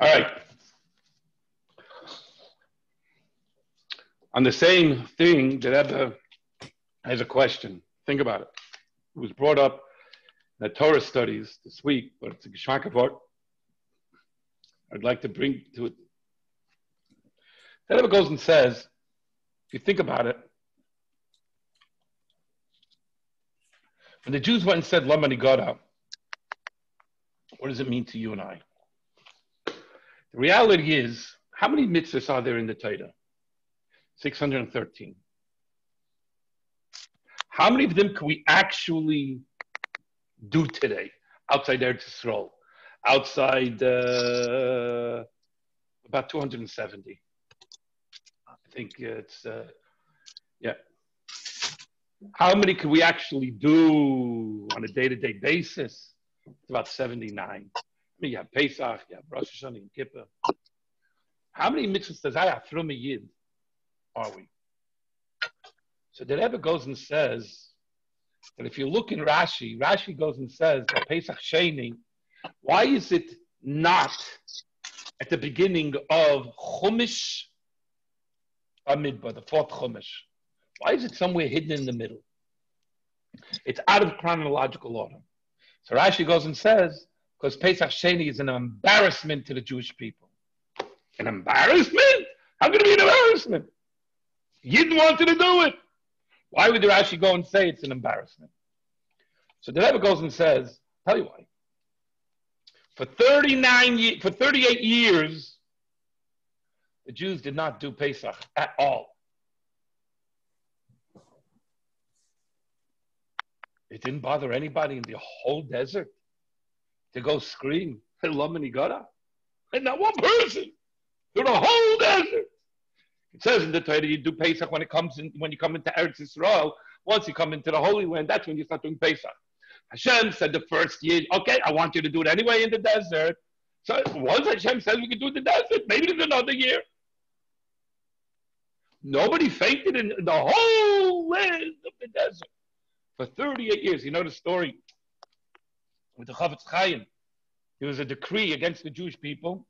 All right. On the same thing, the Rebbe has a question. Think about it. It was brought up in the Torah studies this week, but it's a Geschmack I'd like to bring to it. The Rebbe goes and says, if you think about it, when the Jews went and said, Goda, what does it mean to you and I? The reality is, how many mitzvahs are there in the Torah? 613. How many of them can we actually do today outside Eretz Yisrael? Outside uh, about 270. I think it's, uh, yeah. How many can we actually do on a day to day basis? It's about 79. I mean, you have Pesach, you have Rosh Hashanah, and Kippur. How many mitzvahs does I have from a yid are we? So the Rebbe goes and says that if you look in Rashi, Rashi goes and says that Pesach Sheni, why is it not at the beginning of Chumash Bamidbar, the fourth Chumash? Why is it somewhere hidden in the middle? It's out of chronological order. So Rashi goes and says, because Pesach Sheni is an embarrassment to the Jewish people. An embarrassment? How could it be an embarrassment? Yidden wanted to do it. Why would the Rashi go and say it's an embarrassment? So the Rebbe goes and says, tell you why. For 39 years, for 38 years, the Jews did not do Pesach at all. It didn't bother anybody in the whole desert to go scream, Lamani Gada. And not one person through the whole desert. It says in the Torah you do Pesach when it comes in, when you come into Eretz Yisrael. Once you come into the Holy Land, that's when you start doing Pesach. Hashem said the first year, okay, I want you to do it anyway in the desert. So once Hashem says we can do it in the desert, maybe there's another year. Nobody fainted in the whole land of the desert for 38 years. You know the story with the Chafetz Chaim. There was a decree against the Jewish people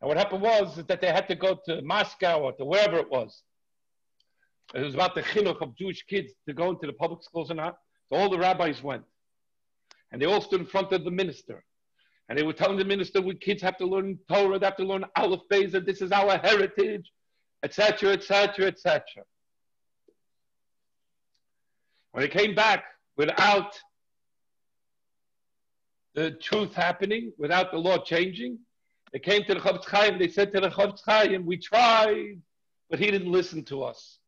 and what happened was that they had to go to Moscow or to wherever it was. It was about the chinuch of Jewish kids to go into the public schools or not. So all the rabbis went. And they all stood in front of the minister. And they were telling the minister, we kids have to learn Torah, they have to learn Aleph Beis, this is our heritage, etc., etc., etc. When they came back without the truth happening, without the law changing, they came to the Chofetz Chaim. They said to the Chofetz Chaim, "We tried, but he didn't listen to us."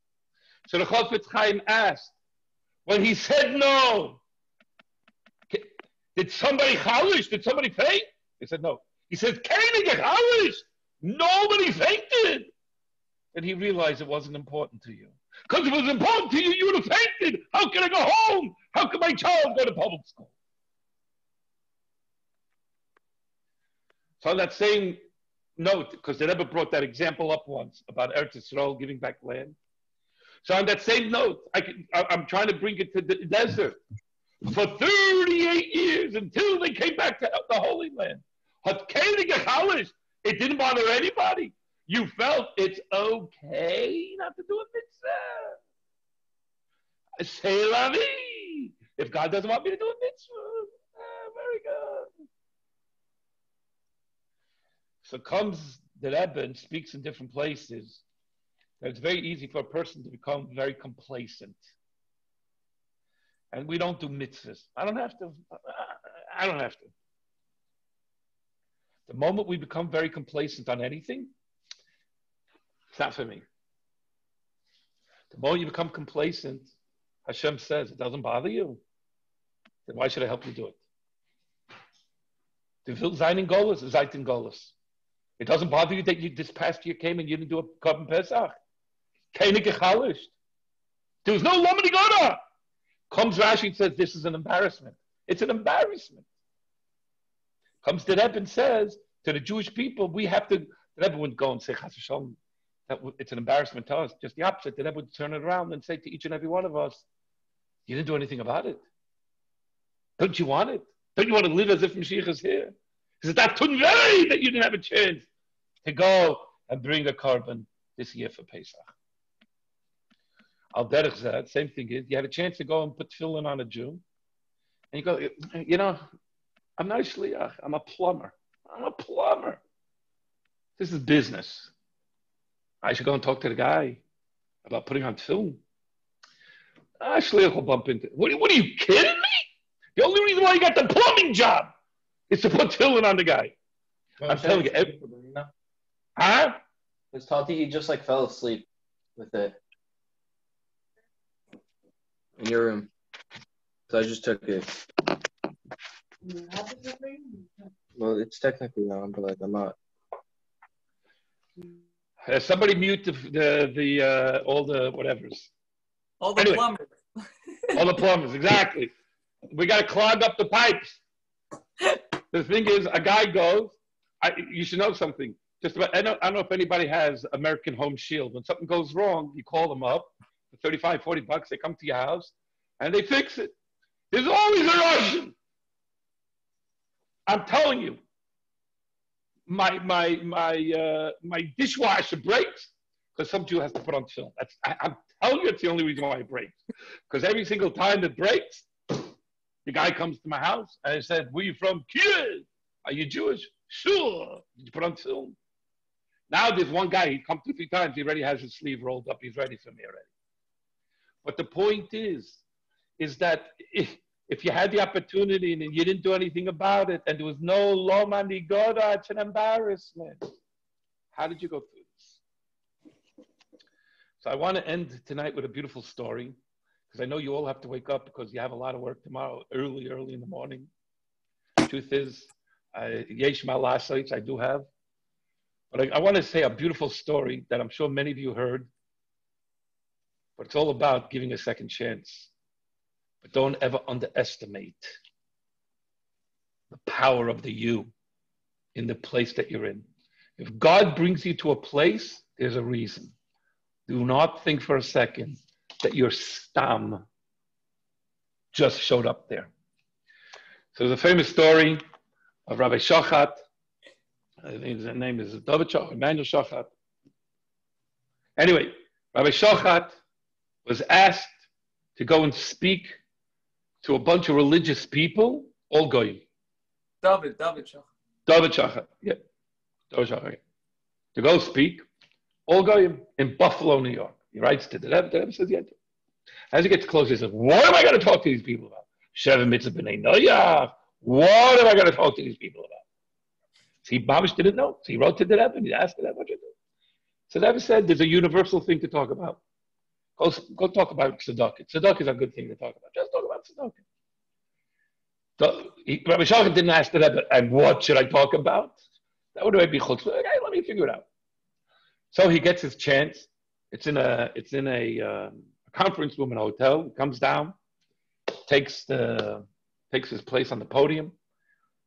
So the Chofetz Chaim asked, when he said no, did somebody chalish? Did somebody faint? They said no. He said, "Can get chalish?" Nobody fainted. And he realized it wasn't important to you. Because if it was important to you, you would have fainted. How can I go home? How can my child go to public school? So on that same note, because the Rebbe brought that example up once about Eretz Yisrael giving back land. So on that same note, I can, I, am trying to bring it to the desert. For 38 years until they came back to the Holy Land. It didn't bother anybody. You felt it's okay not to do a mitzvah. Say la If God doesn't want me to do a mitzvah, uh, very good. So comes the Rebbe and speaks in different places that it's very easy for a person to become very complacent. And we don't do mitzvahs. I don't have to. I don't have to. The moment we become very complacent on anything, it's not for me. The moment you become complacent, Hashem says it doesn't bother you. Then why should I help you do it? The Zayin in Golas is Golas. It doesn't bother you that you this past year came and you didn't do a Korban Pesach. Keine gechalished. There was no Lomani Goda. Comes Rashi and says this is an embarrassment. It's an embarrassment. Comes the Rebbe and says to the Jewish people, we have to. The Rebbe wouldn't go and say Chas Hashem, that it's an embarrassment to us. Just the opposite. The Rebbe would turn it around and say to each and every one of us, you didn't do anything about it. Don't you want it? Don't you want to live as if Mashiach is here? Is it that tunvei that you didn't have a chance to go and bring a korban this year for Pesach? Al derech same thing is, you had a chance to go and put tefillin on a Jew, and you go, you know, I'm not a shliach, I'm a plumber. I'm a plumber. This is business. I should go and talk to the guy about putting on tefillin. Ah, shliach will bump into. What, what are you kidding me? The only reason why you got the plumbing job is to put tefillin on the guy. I'm telling you. Every, huh? Because Tati, he just like fell asleep with it in your room. So I just took it. Well, it's technically on, but like I'm not. Uh, somebody mute the the, the uh, all the whatever's. All the Anyway. plumbers. All the plumbers, exactly. We got to clog up the pipes. The thing is, a guy goes. I, you should know something. Just about. I don't, I don't know if anybody has American Home Shield. When something goes wrong, you call them up for 35, 40 bucks. They come to your house and they fix it. There's always a Russian. I'm telling you. My my my uh, my dishwasher breaks because some Jew has to put on tefillin. That's I, I'm telling you, it's the only reason why it breaks. Because every single time it breaks, the guy comes to my house and I said, "Where you from? Kiev. Are you Jewish? Sure. Did you put on tefillin?" Now there's one guy. He come two three times. He already has his sleeve rolled up. He's ready for me already. But the point is, is that if, if you had the opportunity and you didn't do anything about it, and there was no law mani goda, it's an embarrassment. How did you go through this? So I want to end tonight with a beautiful story, because I know you all have to wake up because you have a lot of work tomorrow, early, early in the morning. Truth is, yesh malasoits, I do have. But I, I want to say a beautiful story that I'm sure many of you heard. But it's all about giving a second chance. But don't ever underestimate the power of the you in the place that you're in. If God brings you to a place, there's a reason. Do not think for a second that your stam just showed up there. So there's a famous story of Rabbi Shochat. I think his name is David Shochat, Emmanuel Shochat. Anyway, Rabbi Shochat was asked to go and speak to a bunch of religious people, all goyim. David, David Shach. David Shachat, yeah, David Shachat, yeah. to go speak, all goyim in Buffalo, New York. He writes to the Rebbe, the Rebbe says, yeah. As he gets closer, he says, what am I going to talk to these people about? Sheva mitzvah b'nei noyach. What am I going to talk to these people about? So he Mamish didn't know. So he wrote to the Rebbe and he asked the Rebbe what you do. So the Rebbe said, there's a universal thing to talk about. Go, go talk about tzedakah. Tzedakah is a good thing to talk about. Just talk about tzedakah. So he, Rabbi Shachat didn't ask the Rebbe, and what should I talk about? That would be chutz. Okay, let me figure it out. So he gets his chance. It's in a it's in a, um, a conference room in a hotel. He comes down, takes the takes his place on the podium.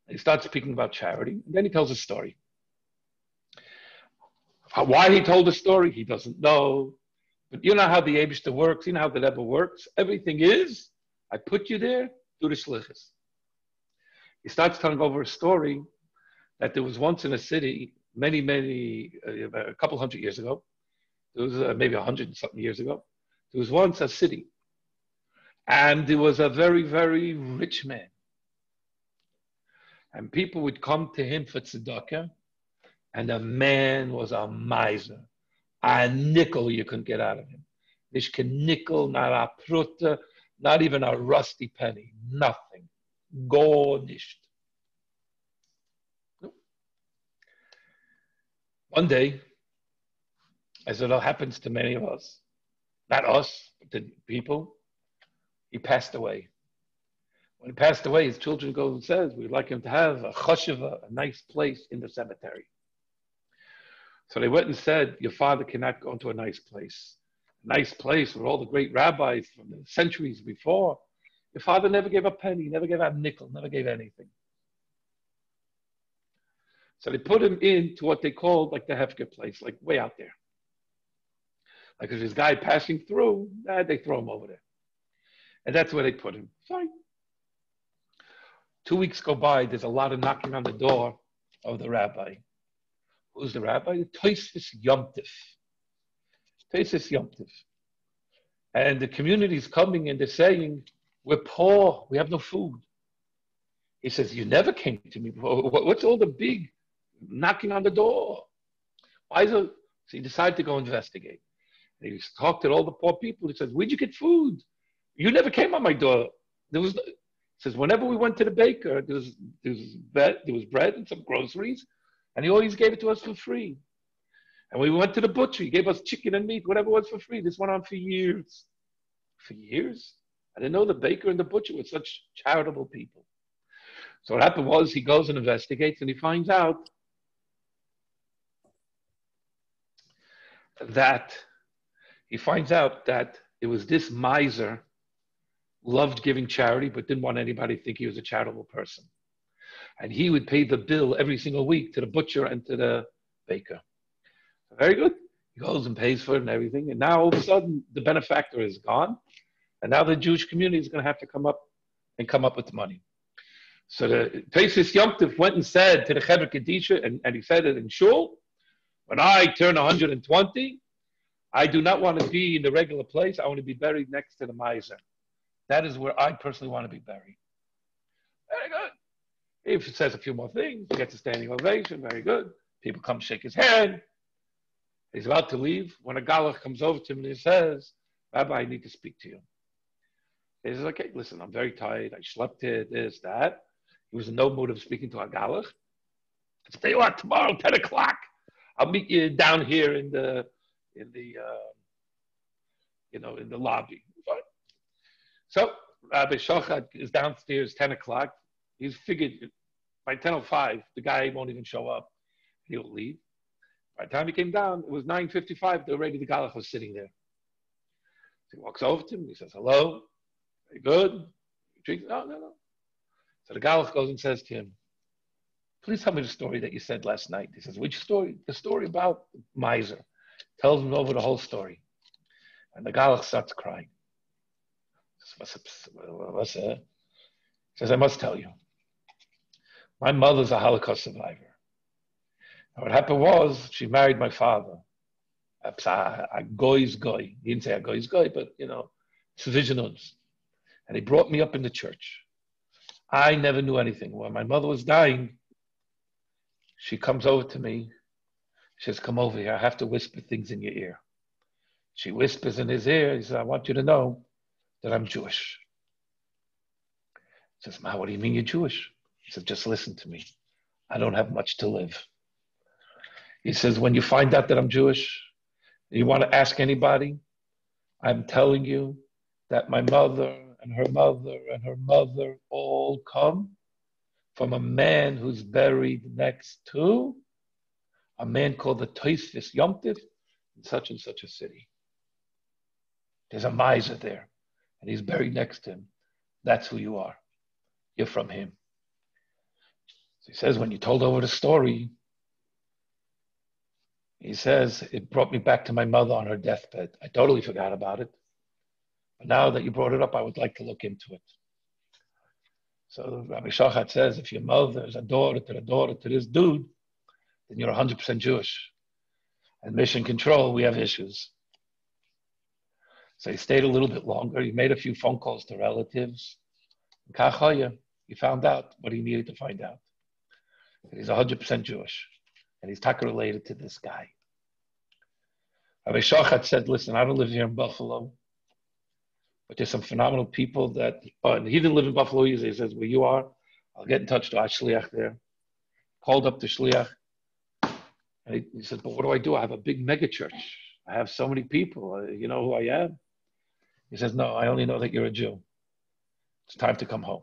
He starts speaking about charity. And then he tells a story. How- Why he told the story, he doesn't know. But you know how the Abishter works. You know how the Rebbe works. Everything is, I put you there, do the shlichus. He starts telling over a story that there was once in a city, many, many, uh, a couple hundred years ago, there was uh, maybe a hundred and something years ago, there was once a city. And there was a very, very rich man. And people would come to him for tzedakah, And the man was a miser. A nickel you couldn't get out of him. Nicht kein nickel, not a not even a rusty penny. Nothing. Go nicht. One day, as it all happens to many of us, not us, but the people, he passed away. When he passed away, his children go and says, we'd like him to have a chosheва, a nice place in the cemetery. So they went and said, your father cannot go into a nice place. Nice place with all the great rabbis from the centuries before, your father never gave a penny, never gave a nickel, never gave anything. So they put him into what they called like the Hefker place, like way out there. Like if this guy passing through, eh, they throw him over there. And that's where they put him. Fine. Two weeks go by, there's a lot of knocking on the door of the rabbi. Who's the rabbi? Toisis Toisis Yomtiv. And the community is coming and they're saying, We're poor, we have no food. He says, You never came to me before. What's all the big knocking on the door? Why is it? So he decided to go investigate. And he talked to all the poor people. He says, Where'd you get food? You never came on my door. There was says whenever we went to the baker, there was there was bread, there was bread and some groceries, and he always gave it to us for free. And we went to the butcher, he gave us chicken and meat, whatever was for free. This went on for years. For years? I didn't know the baker and the butcher were such charitable people. So what happened was he goes and investigates and he finds out that he finds out that it was this miser loved giving charity, but didn't want anybody to think he was a charitable person. And he would pay the bill every single week to the butcher and to the baker. Very good. He goes and pays for it and everything. And now all of a sudden, the benefactor is gone. And now the Jewish community is going to have to come up and come up with the money. So the Tesis Yomtiv went and said to the Chevra Kadisha, and, and he said it in Shul, when I turn 120, I do not want to be in the regular place. I want to be buried next to the miser. That is where I personally want to be buried. Very good. If says a few more things, gets a standing ovation. Very good. People come shake his hand. He's about to leave when a galach comes over to him and he says, Rabbi, I need to speak to you. He says, okay, listen, I'm very tired. I slept here, this, that. He was in no mood of speaking to a galach. I said, you what, tomorrow, 10 o'clock, I'll meet you down here in the, in the, uh, you know, in the lobby. So Rabbi Shochat is downstairs, 10 o'clock. He's figured by 10.05, the guy won't even show up. He'll leave. By the time he came down, it was 9.55. Already the Galach was sitting there. So he walks over to him. He says, hello. Very good. No, no, no. So the Galach goes and says to him, please tell me the story that you said last night. He says, which story? The story about miser. Tells him over the whole story. And the Galach starts crying. He says, I must tell you. My mother's a Holocaust survivor. What happened was she married my father. A a goy's goy. He didn't say a goy's goy, but you know, Svijanuns. And he brought me up in the church. I never knew anything. When my mother was dying, she comes over to me. She says, Come over here. I have to whisper things in your ear. She whispers in his ear. He says, I want you to know that I'm Jewish. He says, Ma, what do you mean you're Jewish? He says, just listen to me. I don't have much to live. He says, when you find out that I'm Jewish, you want to ask anybody, I'm telling you that my mother and her mother and her mother all come from a man who's buried next to a man called the Toisvis Yomtiv in such and such a city. There's a miser there and he's buried next to him. That's who you are. You're from him. So he says, when you told over the story, he says, it brought me back to my mother on her deathbed. I totally forgot about it. But now that you brought it up, I would like to look into it. So Rabbi Shachat says, if your mother is a daughter to the daughter to this dude, then you're 100% Jewish. And mission control, we have issues. So he stayed a little bit longer. He made a few phone calls to relatives. Kachoya, he found out what he needed to find out. He's 100% Jewish. And he's taka related to this guy. Rabbi Shochat said, "Listen, I don't live here in Buffalo, but there's some phenomenal people that." And he didn't live in Buffalo. either. He says, "Where you are, I'll get in touch to our shliach there." Called up the shliach, and he, he said, "But what do I do? I have a big mega church. I have so many people. Uh, You know who I am?" He says, "No, I only know that you're a Jew. It's time to come home."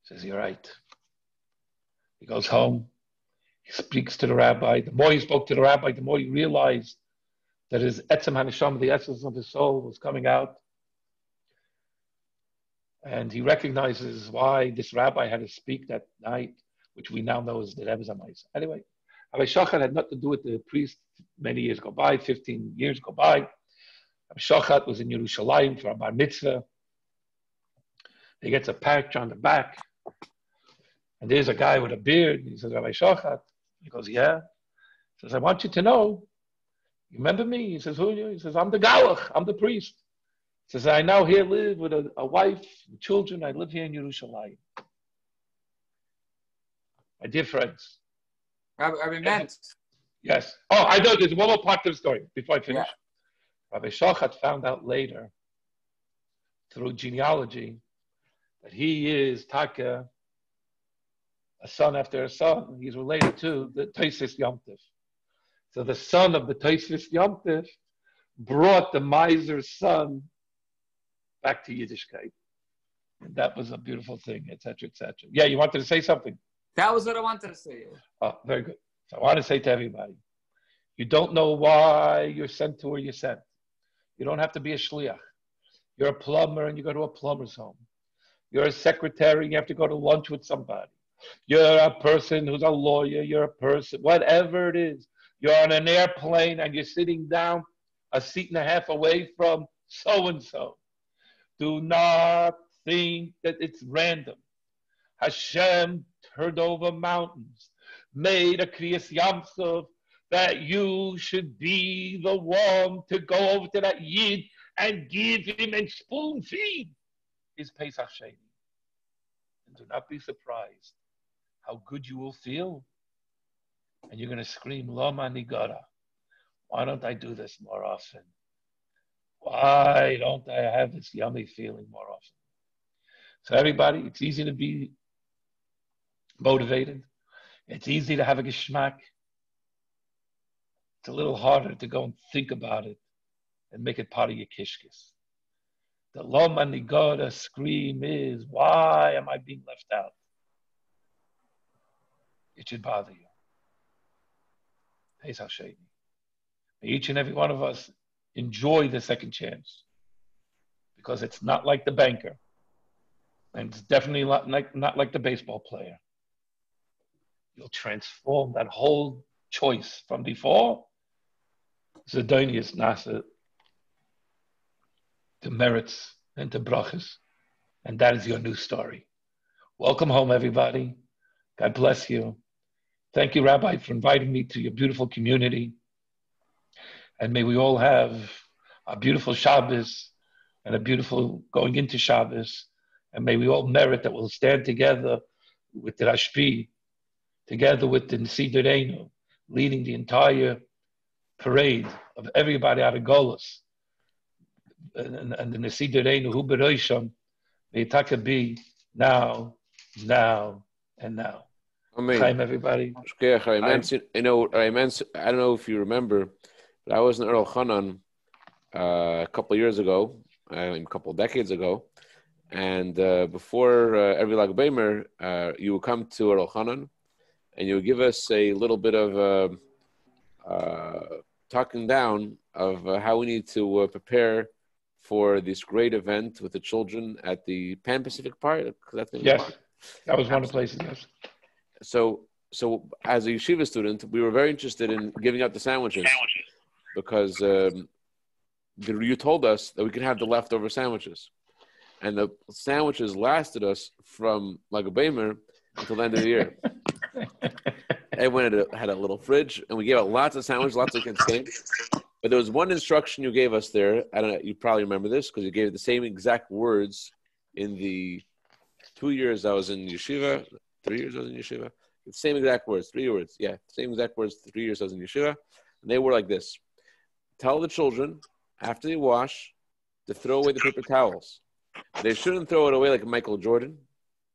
He says, "You're right." He goes home. He speaks to the rabbi. The more he spoke to the rabbi, the more he realized that his etzem haneshama, the essence of his soul, was coming out. And he recognizes why this rabbi had to speak that night, which we now know is the Rebbe's Amais. Anyway, Rabbi Shochat had nothing to do with the priest. Many years go by, 15 years go by. Rabbi Shochat was in Yerushalayim for a bar mitzvah. He gets a patch on the back. And there's a guy with a beard. He says, Rabbi Shochat. He goes, Yeah. He says, I want you to know. You remember me? He says, Who are you? He says, I'm the Galach. I'm the priest. He says, I now here live with a, a wife, and children. I live here in Yerushalayim. My dear friends. Rabbi, Rabbi Mentz. Yes. Oh, I know there's one more part to the story before I finish. Rabbi Shochat found out later through genealogy that he is Taka, a son after a son. He's related to the Toisis Yomtiv. So the son of the Toisis Yomtiv brought the miser's son back to Yiddishkeit. And that was a beautiful thing, etc., etc. Yeah, you wanted to say something? That was what I wanted to say. Oh, very good. So I want to say to everybody, you don't know why you're sent to where you're sent. You don't have to be a shliach. You're a plumber and you go to a plumber's home. You're a secretary and you have to go to lunch with somebody. You're a person who's a lawyer. You're a person, whatever it is. You're on an airplane and you're sitting down a seat and a half away from so and so. Do not think that it's random. Hashem turned over mountains, made a Kriyas Yam Suf that you should be the one to go over to that Yid and give him and spoon feed his Pesach Sheni. And do not be surprised how good you will feel. And you're going to scream, Loma Nigara. Why don't I do this more often? Why don't I have this yummy feeling more often? So, everybody, it's easy to be motivated. It's easy to have a geschmack. It's a little harder to go and think about it and make it part of your kishkis. The loma nigara scream is, why am I being left out? It should bother you. Pesach Sheni. May each and every one of us enjoy the second chance because it's not like the banker and it's definitely not like, not like the baseball player. You'll transform that whole choice from before Zedonos Na'asu to merits and to brachas. And that is your new story. Welcome home, everybody. God bless you. Thank you, Rabbi, for inviting me to your beautiful community. And may we all have a beautiful Shabbos and a beautiful going into Shabbos. And may we all merit that we'll stand together with the Rashbi, together with the Nesi Doreinu, leading the entire parade of everybody out of Golos. And, and, the Nesi Doreinu, who beroisham, may it be now, now, and now. Amen. Time, everybody. Shkoyach, I mentioned, you know, I mentioned, I don't know if you remember, but I was in Ohr Elchonon uh, a couple of years ago, uh, a couple of decades ago, and uh, before uh, every Lag Beimer, uh, you would come to Ohr Elchonon, and you would give us a little bit of uh, uh, talking down of uh, how we need to uh, prepare for this great event with the children at the Pan Pacific Park. That's the name of the Yes, park? that was one of the places, yes. So so as a yeshiva student, we were very interested in giving out the sandwiches because um, you told us that we could have the leftover sandwiches, and the sandwiches lasted us from like a Bamer until the end of the year. Everyone had a, had a little fridge, and we gave out lots of sandwiches, lots of kids came. But there was one instruction you gave us there. I don't know. You probably remember this because you gave the same exact words in the two years I was in yeshiva, three years I was in yeshiva. Same exact words, three words. Yeah, same exact words, three years I was in yeshiva. And they were like this Tell the children, after they wash, to throw away the paper towels. They shouldn't throw it away like Michael Jordan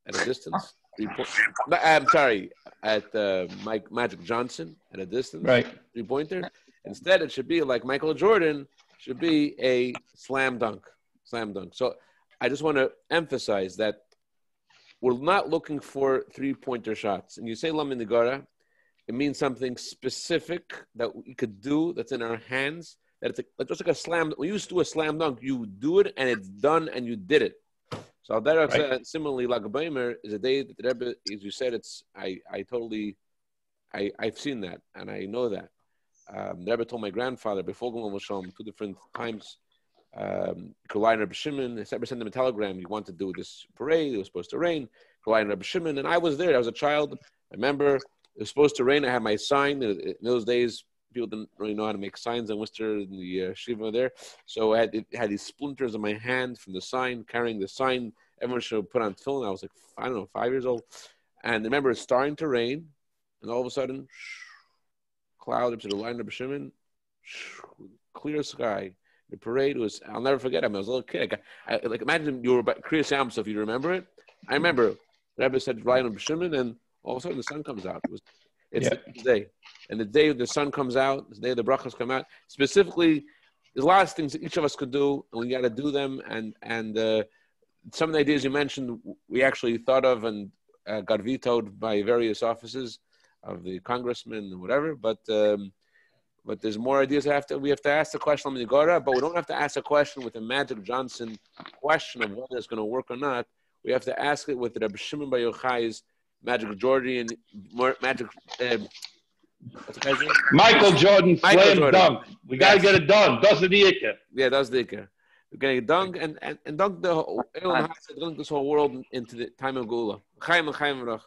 at a distance. Three point, no, I'm sorry, at uh, Mike Magic Johnson at a distance, Right. three pointer. Instead, it should be like Michael Jordan should be a slam dunk, slam dunk. So I just want to emphasize that we're not looking for three pointer shots. And you say Lamin Nigara, it means something specific that we could do that's in our hands. That it's like, just like a slam. You used to do a slam dunk, you do it and it's done and you did it. So Derek Right. similarly, Lag Baimer is a day that the Rebbe, as you said, it's I, I totally, I, I've seen that and I know that. Um, the Rebbe told my grandfather before Gulon Shalom two different times. Um, Kalai Rebbe Shimon, sent him a telegram. He wanted to do this parade. It was supposed to rain. Kalai Rebbe Shimon, and I was there. I was a child. I remember it was supposed to rain. I had my sign. In those days, people didn't really know how to make signs in Worcester in the uh, Shiva there. So I had, it had these splinters in my hand from the sign, carrying the sign. Everyone should put on film. I was like, I don't know, five years old. And I remember it's starting to rain. And all of a sudden, cloud up to the line of Shimon, clear sky. The parade was, I'll never forget him. I was a little kid. I, I, like, imagine you were about Kriyas Yam, so if you remember it. I remember Rebbe said, line of Shimon, and all of a sudden the sun comes out. It was, it's Yeah. the day. And the day the sun comes out, the day the brachas come out, specifically, there's a lot of things that each of us could do, and we got to do them. And and uh, some of the ideas you mentioned, we actually thought of and uh, got vetoed by various offices of the congressmen and whatever. But um, but there's more ideas. We have to we have to ask the question on the Gemara, but we don't have to ask a question with a Magic Johnson question of whether it's going to work or not. We have to ask it with Rabbi Shimon Bar Yochai's Magic Georgian more Magic. Uh, what's the guy's name? Michael Jordan, Michael slam Jordan. dunk. We got to get it done. Doesn't the Ika. Yeah, that's the ikar. We're going to dunk and, and, and dunk the whole, Elon has to dunk this whole world into the time of Geula. Chaim and Chaim Rach.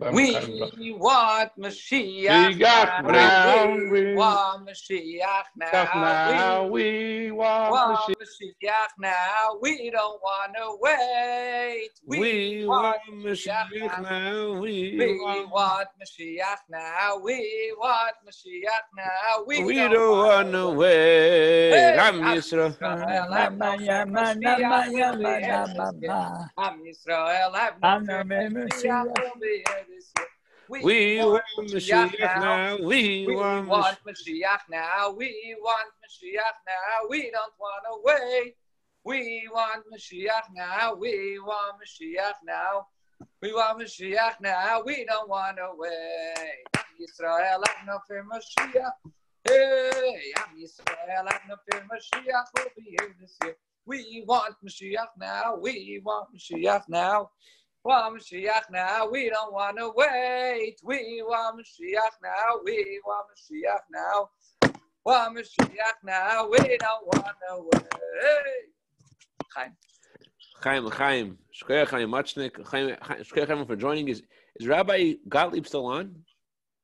We want Mashiach We got now, We we- want Mashiach now now. We we want want Mashiach now. We don't want to wait. We want want Mashiach now. We We want. want Mashiach now. We want Mashiach now. We, We don't, don't want want to to wait. Hey, Am Am Yisrael. Yisrael, have no fear. Mashiach will be here this year. Yisrael, have no fear. Mashiach will be here this year. We want Mashiach now. We We want want Mashiach. Now. We want Mashiach now. We don't want to wait. We want Mashiach now. We want Mashiach now. We want Mashiach now. We don't want to wait. Am Yisrael, have no fear, Mashiach. Hey, Am Yisrael, have no fear, Mashiach We'll be here this year. We want Mashiach now. We want Mashiach now. Want Mashiach now. We don't want to wait. We want Mashiach now. We want Mashiach now. Want Mashiach now. We don't want to wait. Chaim. Chaim, Chaim. Shkoyach Chaim Machnik. Chaim, Shkoyach Chaim for joining. Is, is Rabbi Gottlieb still on?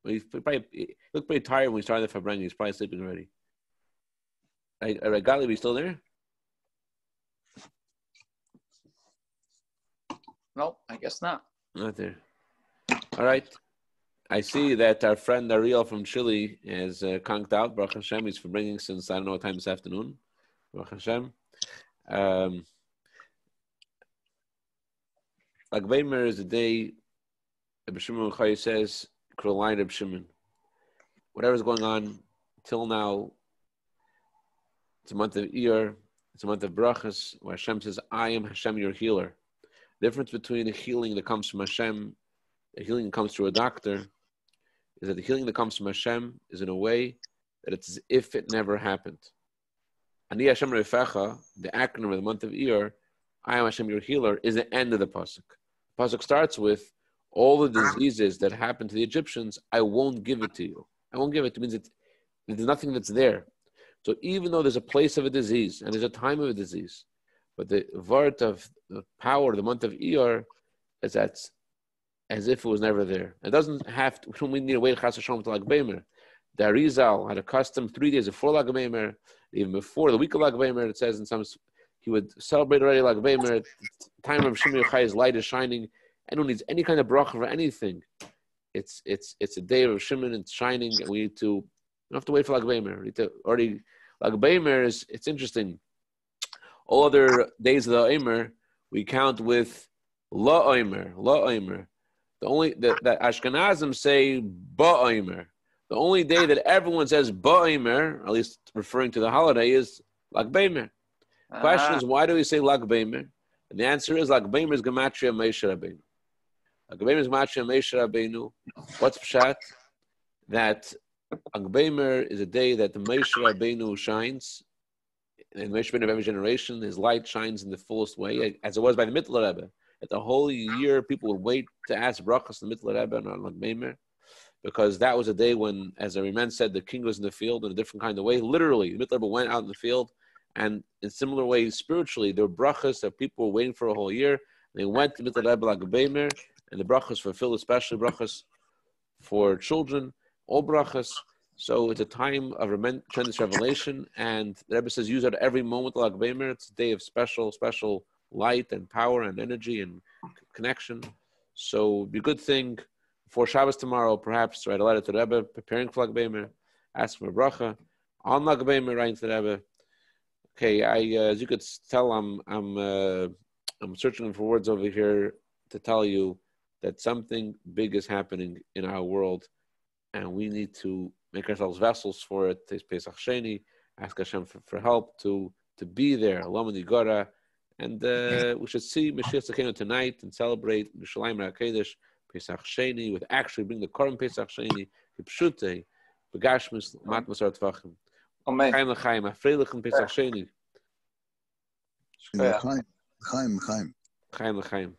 He's probably, he looked pretty tired when we started the Farbrengen. He's probably sleeping already. Rabbi Gottlieb, you still there? No, I guess not. Not there. All right. I see that our friend Ariel from Chile is uh, conked out. Baruch Hashem, he's for bringing since I don't know what time this afternoon. Baruch Hashem. Um, is the day Rabbi Shimon Chai says, Caroline Rabbi Shimon. Whatever's going on till now, it's a month of Iyar, it's a month of Brachas, where Hashem says, I am Hashem, your healer. Difference between the healing that comes from Hashem, the healing that comes through a doctor, is that the healing that comes from Hashem is in a way that it's as if it never happened. Ani Hashem Rofecha, the acronym of the month of Iyar, I am Hashem your healer, is the end of the pasuk. The pasuk starts with all the diseases that happened to the Egyptians. I won't give it to you. I won't give it. It means it, there's nothing that's there. So even though there's a place of a disease and there's a time of a disease, but the vart of the power, the month of Iyar, is that as if it was never there. It doesn't have to, we need to wait Chas Hashem to Lag Beimer. The had a custom three days before Lag Beimer, even before the week of Lag Beimer. It says in some, he would celebrate already Lag Beimer. Time of Shimon Yochai's light is shining. Anyone needs any kind of bracha for anything. it's it's it's a day of Shimon. It's shining, and we need to. We don't have to wait for Lag Baimer. We need to already Lag Baimer is. It's interesting. All other days of the Omer we count with La Omer, La Omer. The only that, that Ashkenazim say Ba Omer. The only day that everyone says Ba Omer, at least referring to the holiday, is Lag Baimer. Ah. Question is, why do we say Lag Baimer? And the answer is Lag Baimer is Gematria Moshe Rabbeinu. Lag Baimer is Gematria Rabbeinu. What's Pshat? That Lag Baimer is a day that the Moshe Rabbeinu shines. And Moshe of every generation, his light shines in the fullest way, as it was by the Mittler Rebbe. That the whole year people would wait to ask brachas the Mittler Rebbe on Lag Baimer because that was a day when, as the man said, the king was in the field in a different kind of way. Literally, the Mittler went out in the field and in similar ways, spiritually, there were brachas that people were waiting for a whole year. They went to Mittler Rebbe Lagabemer, and the brachas fulfilled, especially brachas for children, all brachas. So it's a time of tremendous revelation, and the Rebbe says use it every moment like Bemer. It's a day of special, special light and power and energy and connection. So be a good thing for Shabbos tomorrow, perhaps write a letter to the Rebbe, preparing for Lag ask for a bracha on Lag Bemer, writing to the Rebbe. Okay, I uh, as you could tell, I'm I'm uh, I'm searching for words over here to tell you that something big is happening in our world, and we need to make ourselves vessels for it. It's Pesach Sheni. Ask Hashem for, for help to to be there. Alam Gora, and uh, we should see Mashiach Tzidkenu tonight and celebrate Yerushalayim Rakedesh Pesach Sheni with actually bring the Korban Pesach Sheni Kipshute Begashmis Matmas Tvachim. Amen. Chaim Chaim, a Pesach Sheni. Chaim, Chaim, Chaim. Chaim Chaim.